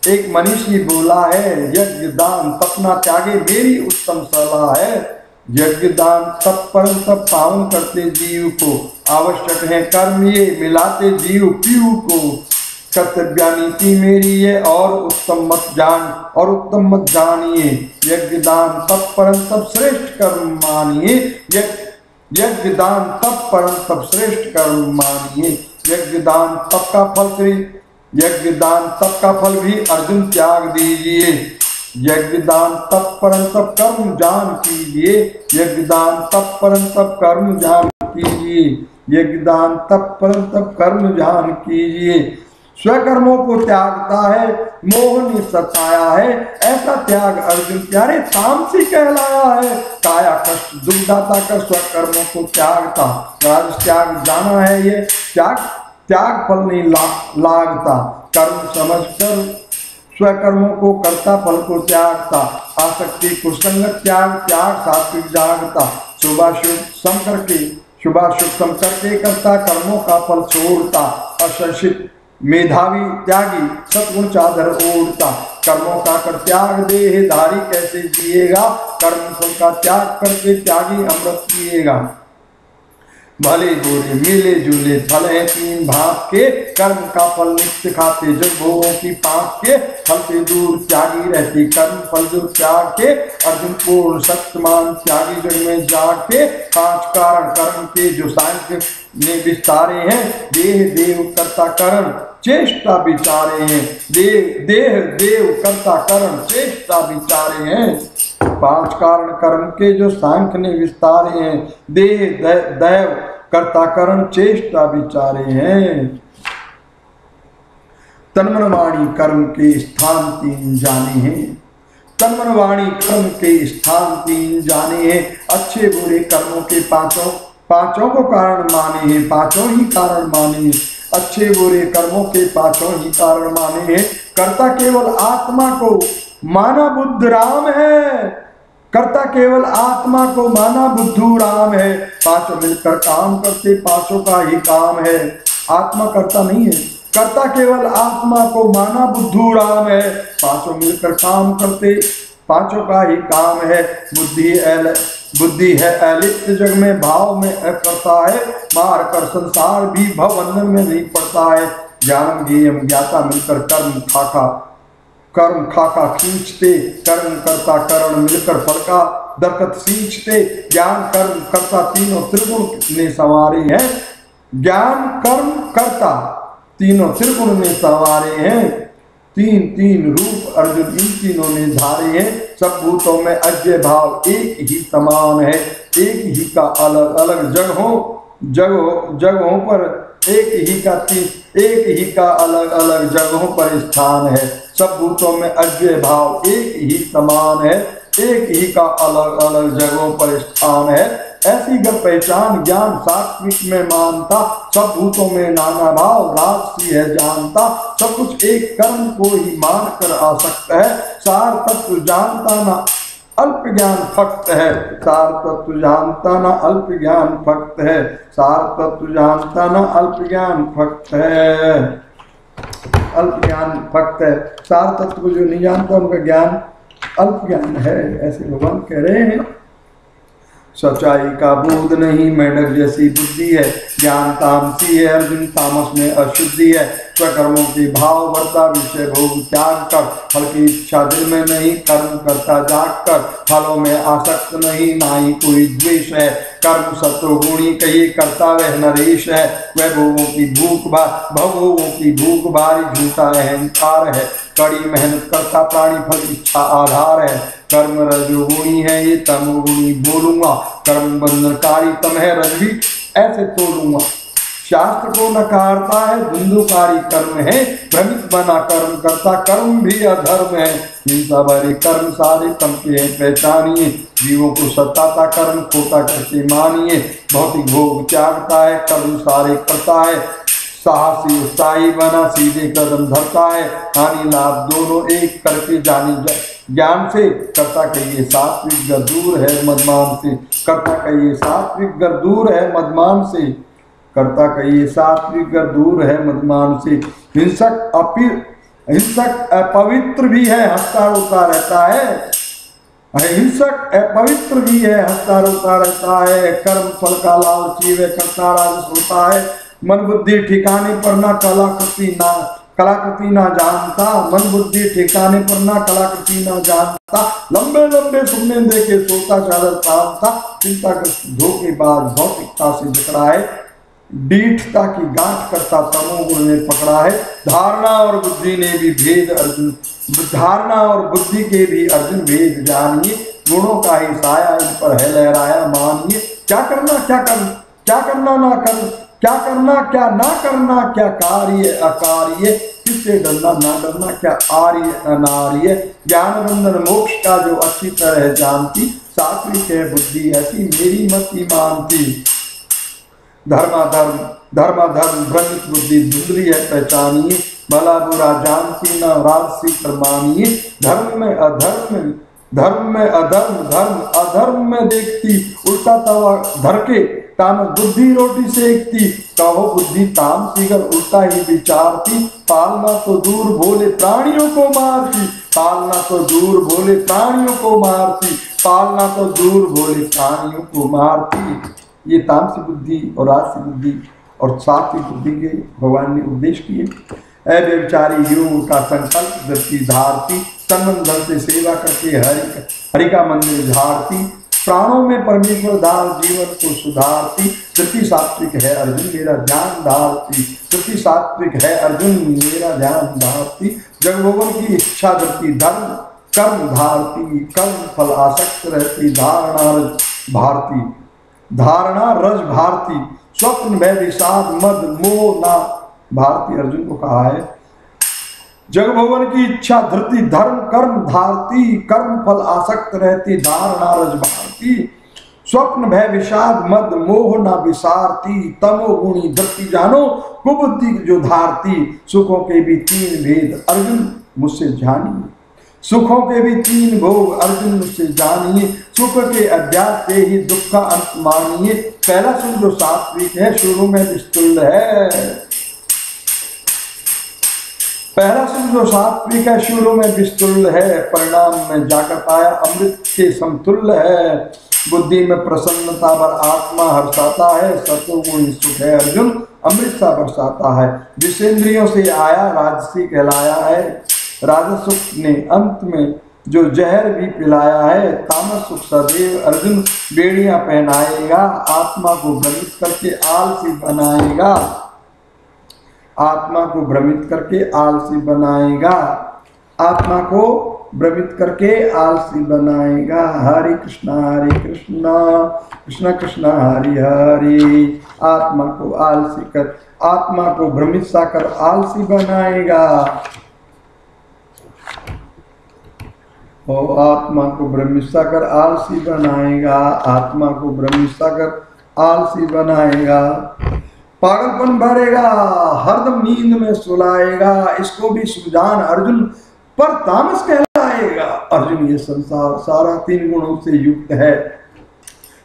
एक मनीषी बोला है। यज्ञ दान तपना त्यागे मेरी उत्तम सलाह है। यज्ञ दान तप पर तप पावन करते जीव को। आवश्यक है कर्म ये मिलाते जीव पीव को। कर्तव्या नीति मेरी है और उत्तम मत जान, और उत्तम मत जानिए। यज्ञ दान तप परम तप श्रेष्ठ कर्म मानिए। यज्ञ दान तप परम तप श्रेष्ठ कर्म मानिए। यज्ञ दान तप का फल श्री यज्ञ दान तप का फल भी अर्जुन त्याग दीजिए। यज्ञ दान तप परम तप कर्म जान कीजिए। यज्ञ दान तप परम तप कर्म जान कीजिए। यज्ञ दान तप परम तप कर्म जान कीजिए। स्वकर्मों को त्यागता है मोह ने सताया है ऐसा त्याग अर्जुन प्यारे तामसी कहलाया है। काया कष्ट दुर्दाता कर स्वकर्मों को त्यागता राज त्याग जाना है ये त्याग त्याग फल नहीं ला, लागता। कर्म समझ कर स्वकर्मों को करता फल को त्यागता आसक्ति कुसंगत त्याग त्याग सात्विक जागता। शुभाशुभ सम करके शुभाशुभ सम करके करता कर्मों का फल छोड़ता अशिक्षित मेधावी त्यागी सतगुण चादर ओढ़ता। कर्मों का कर त्याग दे धारी कैसे जिएगा? कर्म फल का त्याग करके त्यागी अमृत पिएगा। भले बुरे मिले, जुले, फल है तीन भाग के। कर्म का फल नित्य खाते जब भोगों की पाप के फल से दूर त्यागी रहती। कर्म फल जो त्याग के, अर्जुन पूर्ण सत्यमान त्यागी जग में जाग के। पाँच कारण कर्म के, जो सांख्य ने विस्तारे हैं, देह देव कर्ता करण, चेष्टा विचारे हैं। देव देह देव कर्ता करण, चेष्टा विचारे हैं। पाँच कारण कर्म के जो सांख्य ने विस्तारे हैं, देह दैव कर्ता करण, चेष्टा विचारे हैं। तन्मन वाणी कर्म के स्थान तीन जाने हैं। तन्मन वाणी कर्म के स्थान तीन जाने हैं। अच्छे बुरे कर्मों के पाँचों पाँचों को कारण माने हैं पाँचों ही कारण माने। हैं अच्छे बुरे कर्मों के पाँचों ही कारण माने। हैं कर्ता केवल आत्मा को माना बुद्ध राम है। कर्ता केवल आत्मा को माना बुद्धू राम है। पाँचों मिलकर काम करते पाँचों का ही काम है। आत्मा करता नहीं है। कर्ता केवल आत्मा को माना बुद्धू राम है। पाँचों मिलकर काम करते पाँचों का ही काम है। बुद्धि बुद्धि है अलिप्त जग में, भाव में करता है। मार कर संसार भी भवबंधन में नहीं पड़ता है। ज्ञान, ज्ञेयम, ज्ञाता मिलकर कर्म, खाका कर्म, खाका खींचते, कर्म करता करण मिलकर फलका दरकत सींचते। ज्ञान, कर्म करता तीनों त्रिगुण ने संवारे हैं। ज्ञान, कर्म करता तीनों त्रिगुण ने संवारे हैं। तीन तीन रूप अर्जुन इन तीनों ने धारे हैं। सब भूतों में अजय भाव एक ही समान है। एक ही का अलग अलग जगहों, जगह, जगहों पर एक ही का तीन, एक ही का अलग अलग जगहों पर स्थान है। सब भूतों में अजय भाव एक ही समान है। एक ही का अलग अलग जगहों पर स्थान है। ऐसी गर पहचान ज्ञान सात्विक में मानता, सब भूतों में नाना भाव राजसी है जानता, सब कुछ एक कर्म को ही मान कर आ सकता है। सार तत्व जानता ना अल्प ज्ञान फक्त है। सार तत्व जानता ना अल्प ज्ञान फक्त है। सार तत्व जानता ना अल्प ज्ञान फक्त है। अल्प ज्ञान फक्त है। सार तत्व को जो नहीं जानता, उनका ज्ञान अल्प ज्ञान है, ऐसे भगवान कह रहे हैं। सच्चाई का बोध नहीं, मेढक जैसी बुद्धि है, ज्ञान तामसी है अर्जुन तामस में अशुद्धि है। स्वकर्मों की भाव वर्ता विषय भोग त्याग कर, फल की इच्छा दिल में नहीं, कर्म करता जाग कर, फलों में आसक्त नहीं ना ही कोई द्वेष है। कर्म सत्व गुणी कही करता वह नरेश है। वह भोगों की भूख बार भवोगों की भूख भारी झूठा अहंकार है। कड़ी मेहनत करता प्राणी, फल इच्छा आधार है। कर्म रजोगुणी है, ये तमोगुणी बोलूँगा। कर्म बंधनकारी तम है रजवी ऐसे तोड़ूँगा। शास्त्र को नकारता है धुंधुकारी कर्म है, भ्रमित बना कर्म करता, कर्म भी अधर्म है। हिंसा भरे कर्म सारे तम के हैं, पहचानिए। जीवों को सताता कर्म, खोटा करके मानिए। भौतिक भोग त्यागता है, कर्म सारे करता है। साहसी उत्साही बना, सीधे कदम धरता है हानि, लाभ दोनों एक करके जानी ज्ञान से। कर्ता कहिए, सात्विक गर दूर है मदमान से। कर्ता कहिए, सात्विक गर दूर है मदमान से। कर्ता कहिए, सात्विक गर दूर है मदमान से। हिंसक अपि हिंसक अपवित्र भी है हंसता रोता रहता है। हिंसक अपवित्र भी है हंसता रोता रहता है। कर्म फल का लालची व करता राजस होता है। मन बुद्धि ठिकाने पर ना कलाकृति ना कलाकृति ना जानता। मन बुद्धि ठिकाने पर ना कलाकृति ना जानता। लंबे लंबे सुनने दे के सोता चादर था चिंता धोखे बाद भौतिकता से जकड़ा है डीठता की गांठ करता तमोगुण ने पकड़ा है धारणा और बुद्धि ने भी भेद अर्जुन, धारणा और बुद्धि के भी अर्जुन भेद जानिए। गुणों का ही साया इन पर है लहराया मानिए। क्या करना, क्या कर, क्या करना ना कर? क्या करना, क्या ना करना, क्या कार्य, अकार्य, किससे डरना, ना डरना, क्या आर्य, अनार्य। ज्ञान बंधन मोक्ष का जो अच्छी तरह जानती, सात्विक है बुद्धि ऐसी, मेरी मती मानती। धर्मा धर्म धर्म भ्रमित बुद्धि, धुंधली है पहचानिए। भला बुरा जानती, न राजसी प्रमानिए धर्म में अधर्म, धर्म में अधर्म, धर्म अधर्म में देखती। उल्टा तवा धर के ताम बुद्धि रोटी सेकती, कहो बुद्धि ताम सीकर उल्टा ही विचारती। पालना तो दूर भोले प्राणियों को मारती पालना तो दूर भोले प्राणियों को मारती पालना तो दूर भोले प्राणियों को मारती। ये तामसी बुद्धि और राजसी बुद्धि और सात्विक बुद्धि के भगवान ने उपदेश किए। ऐ अव्यचारी योग का संकल्प व्यक्ति धारती तन से सेवा करके हरि हरि का मंदिर झाड़ती। प्राणों में परमेश्वर धार जीवन को सुधारती। धृति सात्विक है, अर्जुन मेरा ध्यान धारती धृति सात्विक है, अर्जुन मेरा ध्यान धारती जगभोगन की इच्छा धरती धर्म कर्म धारती, कर्म फल आसक्त रहती, धारणा रज भारती। धारणा रज भारती, स्वप्न भय विषाद मद, मोह, ना भारती, अर्जुन को कहा है। जग भवन की इच्छा धरती, धर्म, कर्म धारती, कर्म फल आसक्त रहती, धारणा रज भारती। स्वप्न भय विषाद मद मोह न विसारती तमो गुणी धरती जानो, कुबुद्धि जो धारती, सुखों के भी तीन भेद अर्जुन मुझसे जानिए। सुखों के भी तीन भोग अर्जुन मुझसे जानिए, सुख के अध्यास से ही दुख का अंत मानिए। पहला सुख जो सात्विक है, शुरू में विस्तुल है। पहला सुख जो सात्विक है शुरू में विस्तुल है, परिणाम में जाकर पाया अमृत के समतुल्य है। बुद्धि में प्रसन्नता पर आत्मा हर्षाता है सतोगुण सुख है अर्जुन अमृत सा बरसाता है। विषेंद्रियों से आया, राजसी कहलाया है। राजसुख ने अंत में जो जहर भी पिलाया है तामस सुख सदैव अर्जुन, बेड़ियाँ पहनाएगा, आत्मा को भ्रमित करके आलसी बनाएगा। आत्मा को भ्रमित करके आलसी बनाएगा। आत्मा को भ्रमित करके आलसी बनाएगा। हरे कृष्णा हरे कृष्णा, कृष्ण कृष्ण, हरि हरि। आत्मा को आलसी कर, आत्मा को भ्रमित सा कर आलसी बनाएगा। और आत्मा को ब्रह्मिस्ता कर आलसी बनाएगा। आत्मा को ब्रह्मिस्ता कर आलसी बनाएगा। पागलपन भरेगा, हरदम नींद में सुलाएगा, इसको भी सुजान अर्जुन पर तामस कहलाएगा। अर्जुन, ये संसार सारा तीन गुणों से युक्त है।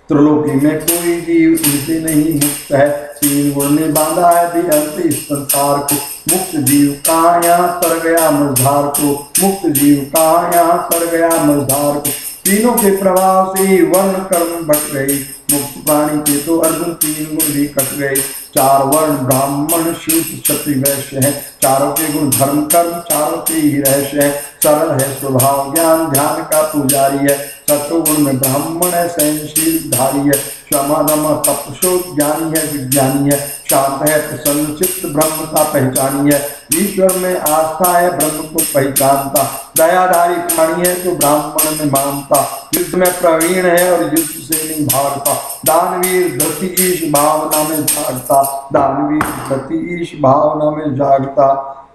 त्रिलोकी में कोई जीव इनसे नहीं मुक्त है। तीन गुण ने बांधा है भी इस संसार को मुक्त जीव कहा यहाँ तर गया मझधार को। मुक्त जीव कहा यहाँ तर गया मझधार को। तीनों के प्रभाव से वर्ण कर्म बट गई। मुक्त प्राणी के तो अर्जुन तीन गुण भी कट गए। चार वर्ण ब्राह्मण शिव क्षति वैश्य है। चारों के गुण धर्म कर्म, चारों के ही रहस्य है। सरल है स्वभाव ज्ञान, ध्यान का पुजारी है। सत्वगुण में ब्राह्मण है, सहनशील धारी है। क्षमा दम तपशो ज्ञानी है विज्ञानी है शांत है प्रसन्न, चित्त ब्रह्म का पहचानी है ईश्वर में आस्था है, ब्रह्म को पहचानता। दयाधारी प्राणी है तो ब्राह्मण में मानता। युद्ध में प्रवीण है और युद्ध से नहीं भागता दानवीर धरती ईश भावना में जागता। दानवीर धरती ईश भावना में जागता।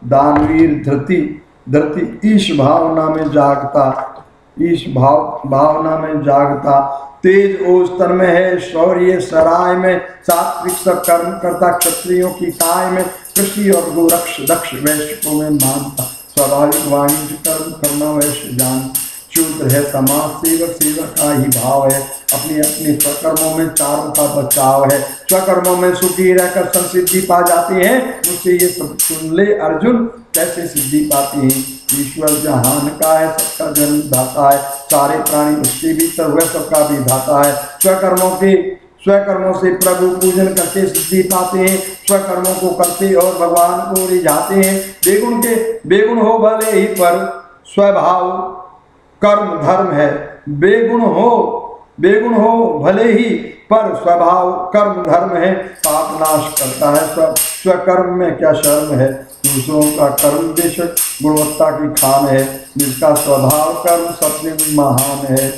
दानवीर धरती धरती ईश भावना में जागता। ईश भाव, भावना में जागता। तेज ओस्तर में है, शौर्य सराय में, सात्विक सब कर्म करता, क्षत्रियो की काय में, कृषि और गोरक्ष दक्ष वैश्विको में मानता, स्वाभाविक वाणिज्य, कर्म करना वैश्य जान शूद्र है समाज सेवक सेवक का ही भाव है। अपने अपने स्वकर्मों में चारों का बचाव है। स्वकर्मों में सुखी रहकर संसिद्धि पा जाते हैं। मुझसे ये सब सुन ले अर्जुन, कैसे सिद्धि पाते हैं? ईश्वर जहान का है, सबका जन्म दाता है। सारे प्राणी उसके भीतर वह सबका भी दाता है। स्वकर्मों के, स्वकर्मों से प्रभु पूजन करके सिद्धि पाते हैं। स्वकर्मों को करते और भगवान को रिझाते हैं। बेगुण के, बेगुण हो भले ही पर स्वभाव कर्म धर्म है। बेगुण हो बेगुण हो, भले ही, पर स्वभाव, कर्म, धर्म है, पाप नाश करता है स्व स्वकर्म में क्या शर्म है? दूसरों का कर्म बेशक गुणवत्ता की खान है, जिसका स्वभाव, कर्म सबसे महान है।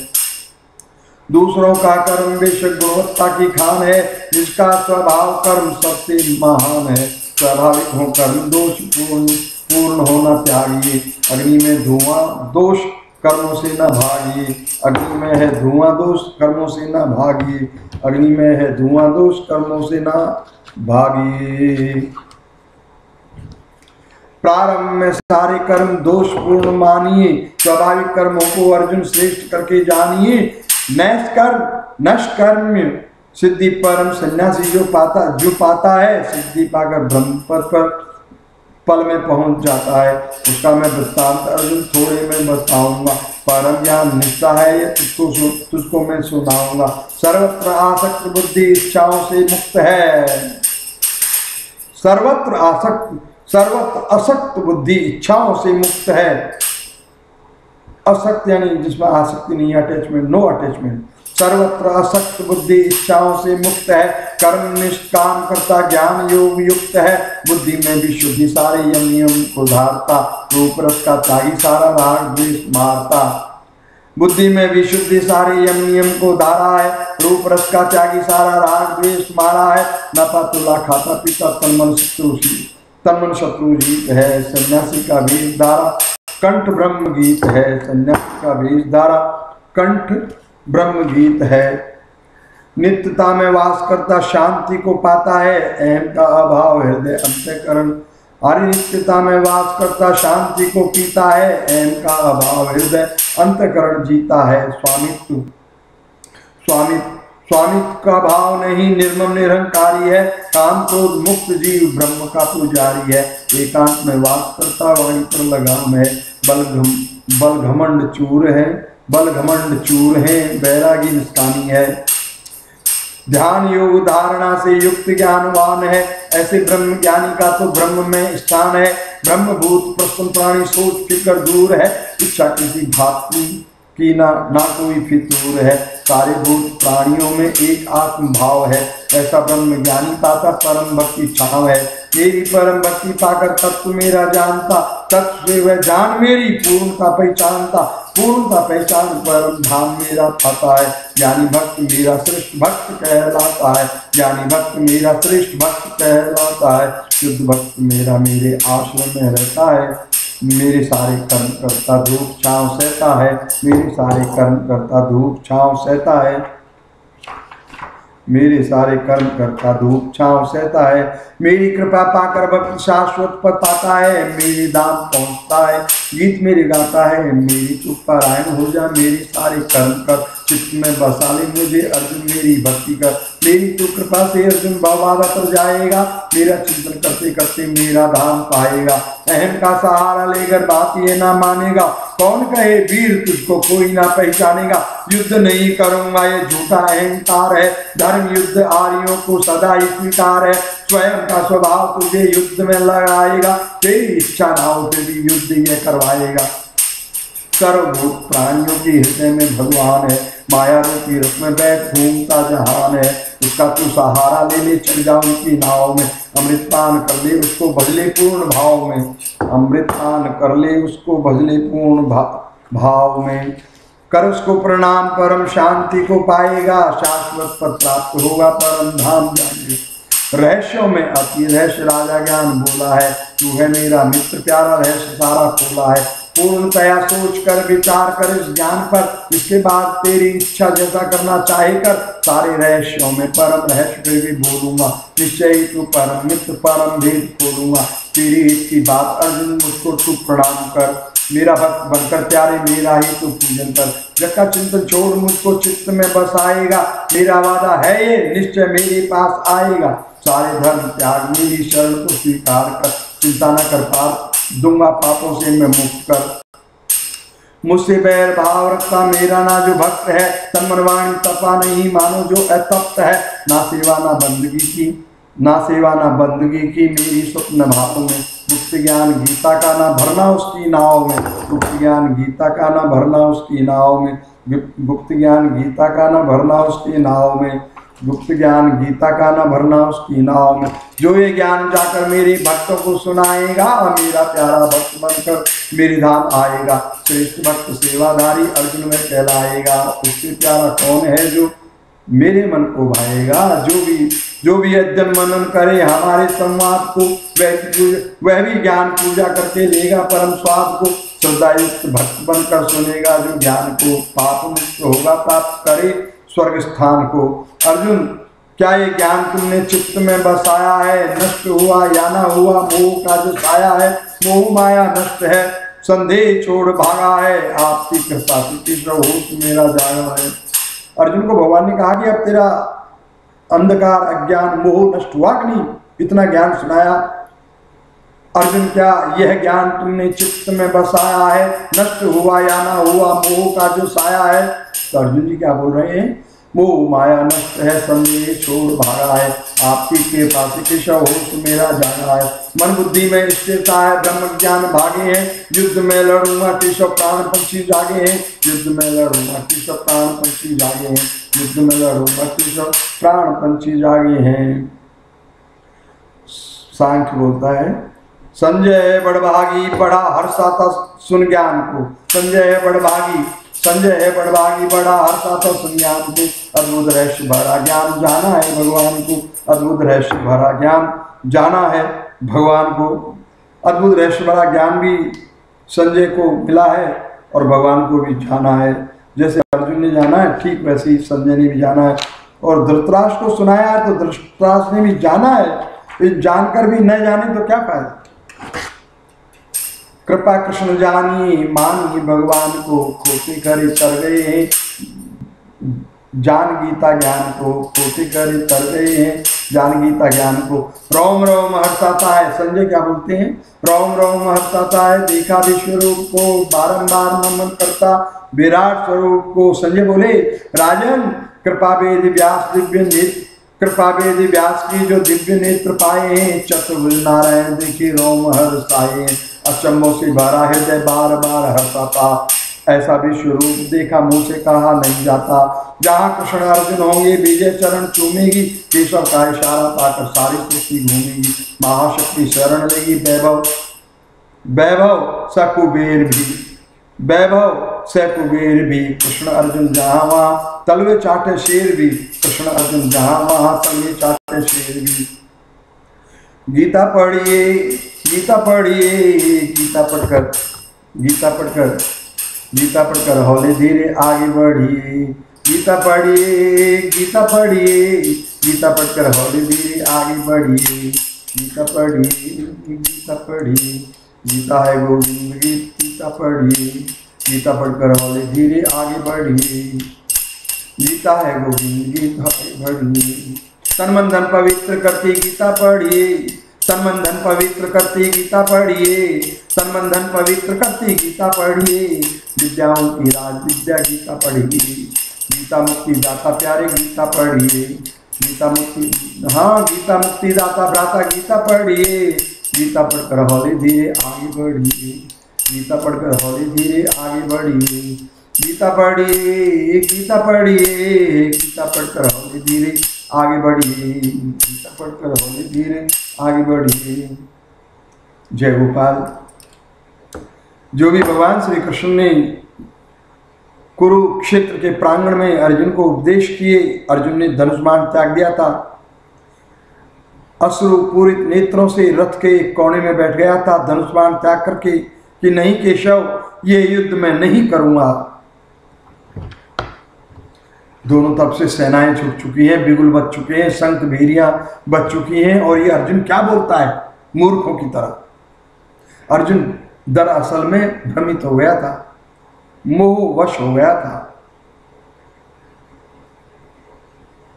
दूसरों का कर्म बेशक गुणवत्ता की खान है, जिसका स्वभाव, कर्म सबसे महान है। स्वाभाविक हो कर्म दोष पूर्ण पूर्ण होना चाहिए अग्नि में धुआँ, दोष कर्मों से न भागिए। अग्नि में है धुआँ दोष, कर्मों से न भागिए। अग्नि में है धुआँ दोष, कर्मों से न भागिए। प्रारंभ में सारे कर्म दोष पूर्ण मानिए। स्वाभाविक कर्मों को अर्जुन श्रेष्ठ करके जानिए। नष्कर्म नष्कर्म सिद्धि परम सन्यासी जो पाता जो पाता है, सिद्धि पाकर ब्रह्म पद पर पल में पहुँच जाता है। उसका मैं वृत्तांत अर्जुन थोड़े में बताऊँगा। परम ज्ञान निष्ठा है, ये तुझको तुझको मैं सुनाऊँगा। सर्वत्र आसक्त बुद्धि इच्छाओं से मुक्त है। सर्वत्र आसक्त सर्वत्र असक्त बुद्धि इच्छाओं से मुक्त है। असक्त यानी जिसमें आसक्ति नहीं अटैचमेंट नो अटैचमेंट सर्वत्र असक्त बुद्धि इच्छाओं से मुक्त है। कर्म निष्काम करता, ज्ञान योग युक्त है। बुद्धि में भी शुद्धि सारे यम नियम को धारता, रूप रस का त्यागी सारा राग द्वेष मारता। बुद्धि में भी शुद्धि सारे यम नियम को धारा है। रूप रस का त्यागी सारा राग द्वेष मारा है। नफा, तुला, खाता, पीता, तनमन, शत्रु तनमन, शत्रु जीत है सन्यासी का वेश धारा। कंठ ब्रह्म गीत है सन्यासी का वेश धारा। कंठ ब्रह्म गीत है। नित्यता में वास करता, शांति को पाता है। अहम का अभाव, हृदय अंत्यकरण हरि नित्यता में वास करता, शांति को पीता है। अहम का अभाव, हृदय अंतकरण जीता है। स्वामित्व। स्वामित्व स्वामित्व का भाव नहीं, निर्मम निरंकारी है। काम क्रोध मुक्त जीव, ब्रह्म का पुजारी है। एकांत में वास करता वहीं पर लगाम है। बल बल घमंड चूर है। बल घमंड चूर है, बैरागी निष्कामी है। ध्यान योग धारणा से युक्त ज्ञानवान है, ऐसे ब्रह्म ज्ञानी का तो ब्रह्म में स्थान है। ब्रह्म भूत प्रश्न प्राणी सोच फिकर दूर है। इच्छा किसी भाती की ना ना कोई फितूर है। सारे भूत प्राणियों में एक आत्म भाव है। ऐसा ब्रह्म ज्ञानी पाता परम भक्ति छाव है। मेरी परम भक्ति पाकर तत्व मेरा जानता, तत्व वह जान मेरी पूर्णता पहचानता। पूर्णता पहचान परम धाम मेरा फता है, ज्ञानी भक्त मेरा श्रेष्ठ भक्त कहलाता है, ज्ञानी भक्त मेरा श्रेष्ठ भक्त कहलाता है, शुद्ध भक्त मेरा मेरे आश्रम में रहता है, मेरे सारे कर्म करता धूप छाँव सहता है, मेरे सारे कर्म करता धूप छाँव सहता है। मेरे सारे कर्म करता धूप छाव सहता है। मेरी कृपा पाकर भक्त शाश्वत पद पाता है। मेरे दाम पहुँचता है। गीत मेरे गाता है। मेरी चुप पारायण हो जा। मेरे सारे कर्म कर चित्त में मुझे अर्जुन मेरी भक्ति कर। मेरी तो कृपा से अर्जुन बाबा कर जाएगा। मेरा चिंतन करते करते मेरा धाम पाएगा। अहम का सहारा लेकर बात ये ना मानेगा। कौन कहे वीर तुझको कोई ना पहचानेगा। युद्ध नहीं करूँगा, ये झूठा अहंकार है। धर्म युद्ध आर्यों को सदा ही स्वीकार है। स्वयं का स्वभाव तुझे युद्ध में लगाएगा। तेरी इच्छा ना हो भी युद्ध ये करवाएगा। सर्वभूत प्राणियों के हृदय में भगवान है। माया रूपी रस में बैठ घूमता जहान है। उसका तू सहारा ले ले चल जा उनकी नाव में। अमृत पान कर ले उसको भजले पूर्ण भाव में। अमृत पान कर ले उसको भजले पूर्ण भा, भाव में। कर उसको प्रणाम परम शांति को पाएगा। शाश्वत पर प्राप्त होगा परम धाम जाएँगे। रहस्यों में अति रहस्य राजा ज्ञान बोला है। तू है मेरा मित्र प्यारा रहस्य सारा खोला है। पूर्णतया सोच कर, विचार कर, इस ज्ञान पर। इसके बाद तेरी इच्छा जैसा करना चाहे कर। सारे रहस्यों में परम रहस्य फिर भी बोलूँगा। निश्चय ही तू परम मित्र, परम भेद खोलूँगा। तेरी हित की बात अर्जुन मुझको तू प्रणाम कर। मेरा भक्त बनकर प्यारे, मेरा ही तू पूजन कर। जग का चिंतन छोड़, मुझको चित्त में बस आएगा। मेरा वादा है ये, निश्चय मेरे पास आएगा। सारे धर्म त्याग, मेरी शरण को स्वीकार कर। चिंता न कर पार दूँगा पापों से मैं मुक्त कर। मुझसे बैर भाव रखता, मेरा ना जो भक्त है तमनवाणी तपा नहीं मानो जो अतप्त है। ना सेवा, ना बंदगी की, ना सेवा, ना बंदगी की मेरी स्वप्न भावों में। गुप्त ज्ञान गीता का ना भरना उसकी नाव में। गुप्त ज्ञान गीता का ना भरना उसकी नाव में। गुप्त ज्ञान गीता का ना भरना उसकी नाव में। गुप्त ज्ञान गीता का न भरना उसकी नाव में जो ये ज्ञान जाकर मेरे भक्तों को सुनाएगा, मेरा प्यारा भक्त बनकर मेरी धाम आएगा। श्रेष्ठ भक्त सेवाधारी अर्जुन में कहलाएगा, उससे प्यारा कौन है जो मेरे मन को भाएगा? जो भी जो भी अध्ययन मनन करे, हमारे संवाद को वह वह भी ज्ञान पूजा करके लेगा, परम स्वाद को श्रद्धायुक्त भक्त बनकर सुनेगा। जो ज्ञान को पाप मुक्त होगा प्राप्त करे स्वर्ग स्थान को। अर्जुन, क्या ये ज्ञान तुमने चित्त में बसाया है? नष्ट हुआ या ना हुआ, मोह का जो साया है, मोह माया नष्ट है। संदेह छोड़ भागा है। आपकी कृपा होश मेरा जाया है। अर्जुन को भगवान ने कहा कि अब तेरा अंधकार, अज्ञान, मोह नष्ट हुआ कि नहीं? इतना ज्ञान सुनाया। अर्जुन, क्या यह ज्ञान तुमने चित्त में बसाया है? नष्ट हुआ या ना हुआ, मोह का जो साया है? तो अर्जुन जी क्या बोल रहे हैं? मोह माया नष्ट है, संदेह छोड़ भागा है। आपकी कृपा से केशव होश मेरा जाना है। मन बुद्धि में स्थिरता है, ब्रह्म ज्ञान भागे हैं। युद्ध में लड़ूँगा, केशव प्राण पंछी जागे हैं। युद्ध में लड़ूँगा, केशव प्राण पंछी जागे हैं। युद्ध में लड़ूँगा, केशव प्राण पंछी जागे हैं। सांख्य बोलता है, संजय बड़भागी बड़ा हर्षा था सुन ज्ञान को। संजय बड़भागी संजय है बड़भागी बड़ा हर्षा था सुन ज्ञान को अद्भुत रहस्य भरा ज्ञान, जाना है भगवान को। अद्भुत रहस्य भरा ज्ञान, जाना है भगवान को। अद्भुत रहस्य भरा ज्ञान भी संजय को मिला है और भगवान को भी जाना है। जैसे अर्जुन ने जाना है, ठीक वैसे ही संजय ने भी जाना है। और धृतराष्ट्र को सुनाया है तो धृतराष्ट्र ने भी जाना है। जानकर भी न जाने तो क्या फ़ायदा? कृपा कृष्ण जानी, मानी भगवान को खोते करे तर जान गीता ज्ञान को खोते करे तर हैं जान गीता ज्ञान को। रोम रोम हर्षाता है। संजय, क्या बोलते हैं? रोम रोम हर्षाता है। देखा विश्व रूप को बारंबार नमन करता। विराट स्वरूप को। संजय बोले, राजन, कृपा वेद व्यास दिव्य कृपा वेद व्यास की जो दिव्य नेत्र पाए हैं, चतुर्भुज नारायण देखी रोम हर्षाए अचम्बों से भरा हृदय बार बार हर्षाता ऐसा विश्व रूप देखा, मुँह से कहा नहीं जाता। जहाँ कृष्ण अर्जुन होंगे, विजय चरण चूमेगी, केशव का इशारा पाकर सारी सृष्टि घूमेगी। महाशक्ति शरण लेगी वैभव। वैभव सकुबेर भी। वैभव सकुबेर भी। कृष्ण अर्जुन जहाँ वहाँ, तलवे चाटे शेर भी। कृष्ण अर्जुन जहाँ वहाँ, तलवे चाटे शेर भी। गीता पढ़िए। गीता पढ़िए, गीता पढ़कर गीता पढ़कर गीता पढ़कर हौले धीरे आगे बढ़िए। गीता पढ़िए गीता पढ़िए, गीता पढ़कर हौले धीरे आगे बढ़िए। गीता पढ़िए गीता पढ़िए, गीता है गोविंद गीत पढ़िए, गीता पढ़कर हौले धीरे आगे बढ़िए। गीता है गोविंद गीता बढ़िए। तन मन धन पवित्र करती गीता पढ़िए। तन पवित्र करती गीता पढ़िए तन पवित्र करती गीता पढ़िए। विद्याओं की राज विद्या गीता पढ़िए, गीता मुक्ति दाता प्यारे गीता पढ़िए। गीता मुक्ति हाँ गीता मुक्ति दाता भ्राता गीता पढ़िए। गीता पढ़कर हौले धीरे आगे बढ़िए। गीता पढ़कर हौले धीरे आगे बढ़िए। गीता पढ़िए गीता पढ़िए, गीता पढ़कर हौले धीरे आगे बढ़िए। गीता पढ़कर हौले धीरे आगे बढ़िए जय गोपाल। जो भी भगवान श्री कृष्ण ने कुरुक्षेत्र के प्रांगण में अर्जुन को उपदेश किए, अर्जुन ने धनुष्मान त्याग दिया था। अश्रु पूरित नेत्रों से रथ के एक कोने में बैठ गया था। धनुष्मान त्याग करके कि नहीं केशव, ये युद्ध मैं नहीं करूँगा। दोनों तरफ़ से सेनाएँ छुट चुकी हैं, बिगुल बच चुके हैं, संत भीरियाँ बच चुकी हैं और ये अर्जुन क्या बोलता है? मूर्खों की तरह। अर्जुन दरअसल में भ्रमित हो गया था मोह वश हो गया था।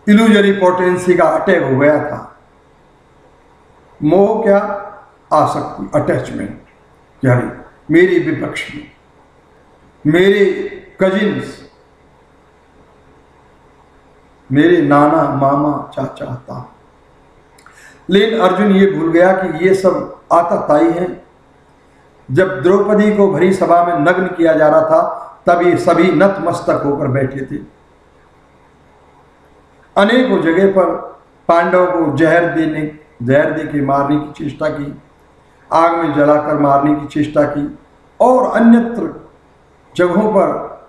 इल्यूजरी पोटेंसी का अटैक हो गया था। मोह क्या? आसक्ति अटैचमेंट यानी मेरी विपक्ष में, मेरे कजिन्स मेरे नाना, मामा, चाचा था लेकिन अर्जुन ये भूल गया कि ये सब आताताई है। जब द्रौपदी को भरी सभा में नग्न किया जा रहा था, तब ये सभी नतमस्तक होकर बैठे थे। अनेकों जगह पर पांडव को जहर देने, जहर दे के मारने की चेष्टा की, आग में जलाकर मारने की चेष्टा की, और अन्यत्र जगहों पर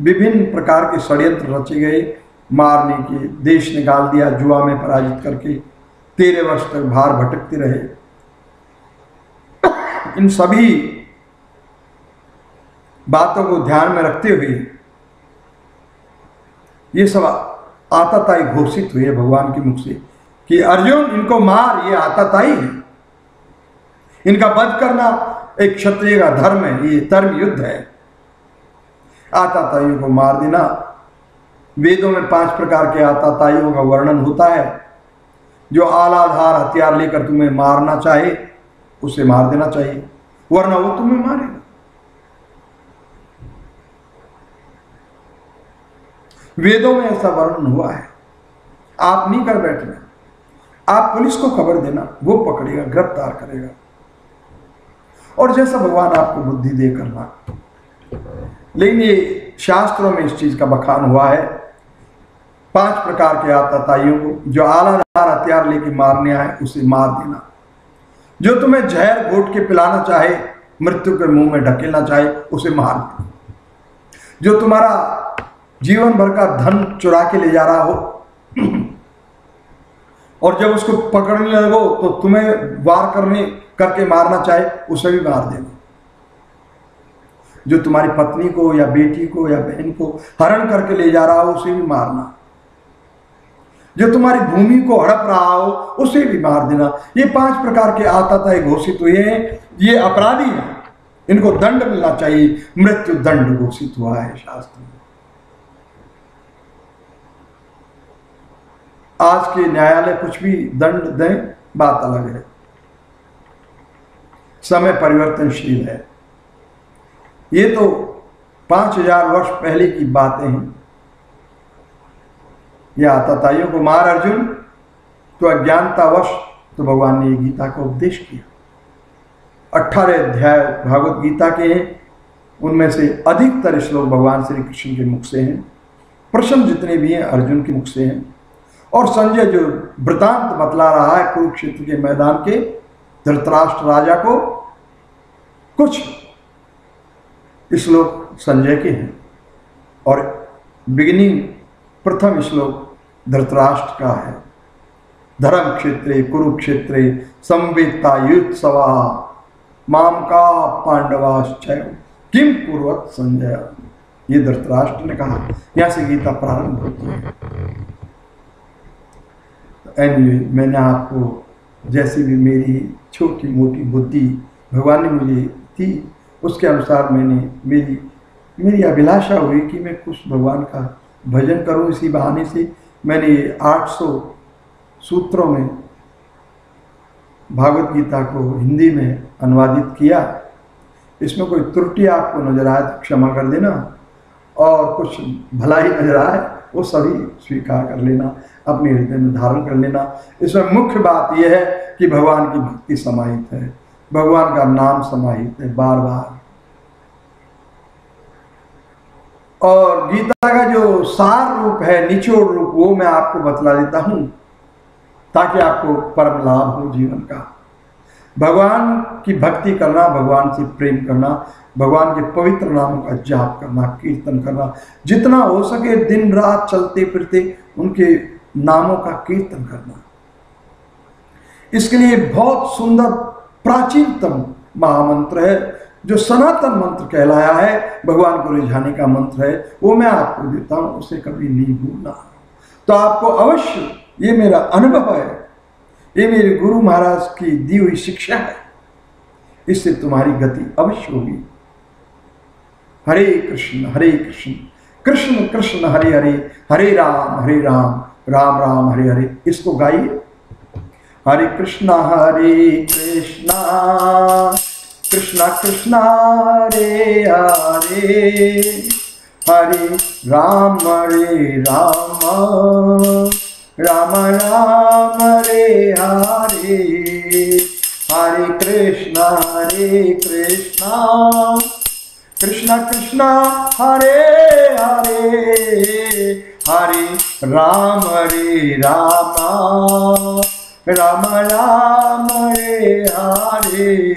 विभिन्न प्रकार के षड्यंत्र रचे गए। मारने के, देश निकाल दिया, जुआ में पराजित करके, तेरह वर्ष तक भार भटकते रहे। इन सभी बातों को ध्यान में रखते हुए, ये सब आताताई घोषित हुए भगवान के मुख से, कि अर्जुन, इनको मार, ये आताताई है। इनका वध करना एक क्षत्रिय का धर्म है, ये धर्म युद्ध है। आताताइयों को मार देना वेदों में पाँच प्रकार के आताताइयों का वर्णन होता है। जो आलाधार हथियार लेकर तुम्हें मारना चाहे, उसे मार देना चाहिए, वरना वो तुम्हें मारेगा। वेदों में ऐसा वर्णन हुआ है। आप नहीं कर बैठना। आप पुलिस को खबर देना, वो पकड़ेगा, गिरफ़्तार करेगा। और जैसा भगवान आपको बुद्धि दे करना लेकिन ये शास्त्रों में इस चीज़ का बखान हुआ है पाँच प्रकार के आताताइयों को, जो आलादार हथियार लेके मारने आए, उसे मार देना। जो तुम्हें जहर घोट के पिलाना चाहे, मृत्यु के मुँह में ढकेलना चाहे, उसे मार देना। जो तुम्हारा जीवन भर का धन चुरा के ले जा रहा हो, और जब उसको पकड़ने लगो तो तुम्हें वार करने, करके मारना चाहे, उसे भी मार देना। जो तुम्हारी पत्नी को, या बेटी को, या बहन को हरण करके ले जा रहा हो, उसे भी मारना। जो तुम्हारी भूमि को हड़प रहा हो, उसे भी मार देना। ये पाँच प्रकार के आताताई घोषित हुए हैं। ये अपराधी हैं। इनको दंड मिलना चाहिए। मृत्यु दंड घोषित हुआ है शास्त्र में। आज के न्यायालय कुछ भी दंड दें, बात अलग है। समय परिवर्तनशील है। ये तो पाँच हज़ार वर्ष पहले की बातें हैं। या आताताइयों को मार अर्जुन तो अज्ञानतावश तो भगवान ने गीता का उपदेश किया। अठारह अध्याय भागवत गीता के हैं, उनमें से अधिकतर श्लोक भगवान श्री कृष्ण के मुख से हैं, प्रश्न जितने भी हैं, अर्जुन के मुख से हैं। और संजय जो वृतांत बतला रहा है कुरुक्षेत्र के मैदान के धृतराष्ट्र राजा को, कुछ श्लोक संजय के हैं। और बिगिनिंग प्रथम श्लोक धृतराष्ट्र का है। धर्म क्षेत्रे कुरुक्षेत्रे संवेदता सभा माम का पांडवाश्चय किम पूर्वक संजय? ये धृतराष्ट्र ने कहा। यहाँ से गीता प्रारंभ होती है। एनीवे anyway, मैंने आपको जैसी भी मेरी छोटी मोटी बुद्धि भगवान ने मुझे थी उसके अनुसार मैंने मेरी मेरी अभिलाषा हुई कि मैं कुछ भगवान का भजन करूँ इसी बहाने से मैंने 800 सूत्रों में भागवत गीता को हिंदी में अनुवादित किया। इसमें कोई त्रुटि आपको नज़र आए तो क्षमा कर देना और कुछ भलाई नज़र आए वो सभी स्वीकार कर लेना, अपने हृदय में धारण कर लेना। इसमें मुख्य बात यह है कि भगवान की भक्ति समाहित है, भगवान का नाम समाहित है बार बार। और गीता का जो सार रूप है, निचोड़ रूप, वो मैं आपको बतला देता हूँ, ताकि आपको परम लाभ हो जीवन का। भगवान की भक्ति करना, भगवान से प्रेम करना, भगवान के पवित्र नामों का जाप करना, कीर्तन करना, जितना हो सके दिन रात चलते फिरते उनके नामों का कीर्तन करना। इसके लिए बहुत सुंदर प्राचीनतम महामंत्र है जो सनातन मंत्र कहलाया है, भगवान को रिझाने का मंत्र है, वो मैं आपको देता हूँ, उसे कभी नहीं भूलना। तो आपको अवश्य ये मेरा अनुभव है, ये मेरे गुरु महाराज की दी हुई शिक्षा है। इससे तुम्हारी गति अवश्य होगी। हरे कृष्ण हरे कृष्ण कृष्ण कृष्ण, हरे हरे हरे राम हरे राम राम राम, हरे हरे, इसको गाइए। हरे कृष्णा हरे कृष्णा। कृष्णा कृष्णा, हरे हरे। हरे राम हरे राम। राम राम, हरे हरे। हरे कृष्ण हरे कृष्ण। कृष्ण कृष्ण, हरे हरे। हरे राम हरे Ram. Ram Ram, Hare Hare.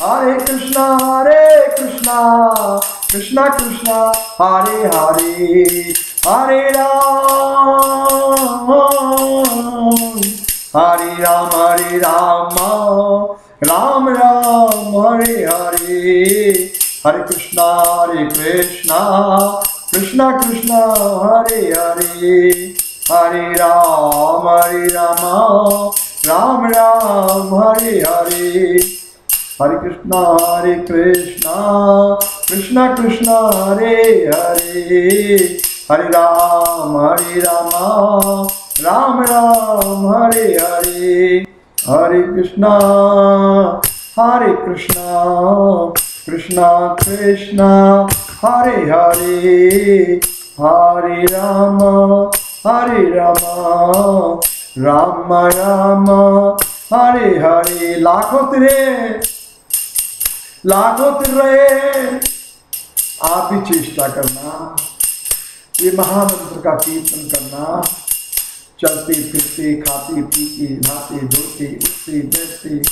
Hare Krishna, Hare Krishna, Krishna Krishna, Hare Hare, Hare Rama, Hare Rama, Hare Rama, Ram Ram, Hare Hare, Hare Krishna, Hare Krishna, Krishna Krishna, Hare Hare, Hare Ram, Hare Rama, Ram Ram, Hare Hare. हरे कृष्णा हरे कृष्णा कृष्णा कृष्णा, हरे हरे। हरे राम हरे राम राम राम, हरे हरे। हरे कृष्णा हरे कृष्णा कृष्णा कृष्णा, हरे हरे। हरे राम हरे राम राम राम। हरे हरे, लाखों तेरे लाखों तेरे आप भी चेष्टा करना। ये महामंत्र का कीर्तन करना। चलते फिरते, खाते पीते, नहाते धोते, उठते बैठते,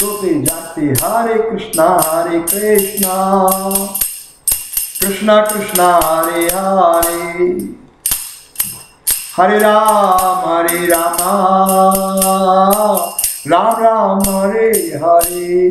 सोते जागते। हरे कृष्णा हरे कृष्णा। कृष्णा कृष्णा, हरे हरे। हरे राम हरे राम। राम राम, हरे हरे।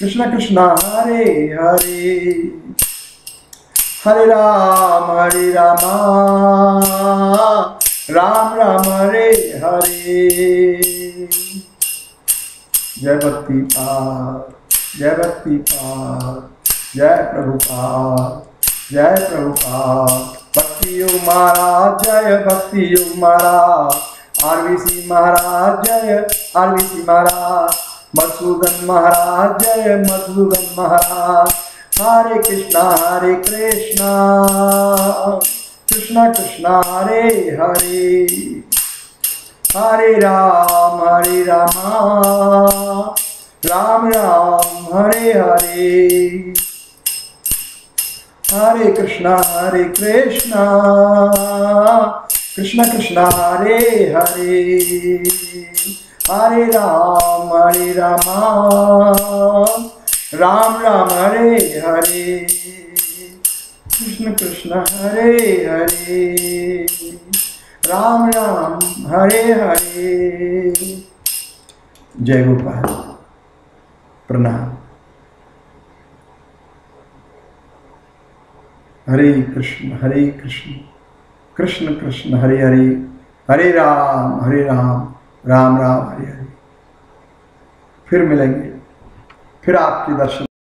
कृष्ण कृष्ण हरे हरे। हरे राम हरे राम। राम राम, हरे हरे। जय भक्ति पार जय भक्ति पार जय प्रभु प्रभुपाद जय प्रभु प्रभुपाद भक्ति योग महाराज, जय भक्ति योग महाराज आरवीसी महाराज, जय आरवीसी महाराज। मधुसूदन महाराज, जय मधुसूदन महाराज। हरे कृष्णा हरे कृष्णा। कृष्णा कृष्णा, हरे हरे। हरे राम हरे राम। राम राम, हरे हरे। हरे कृष्णा हरे कृष्णा। कृष्ण कृष्ण, हरे हरे। हरे राम हरे राम राम राम, हरे हरे। कृष्ण कृष्ण, हरे हरे। राम राम, हरे हरे। जय गोपाल। प्रणाम। हरे कृष्ण हरे कृष्ण। कृष्ण कृष्ण, हरे हरे। हरे राम हरे राम। राम राम हरि हरे फिर मिलेंगे। फिर आपके दर्शन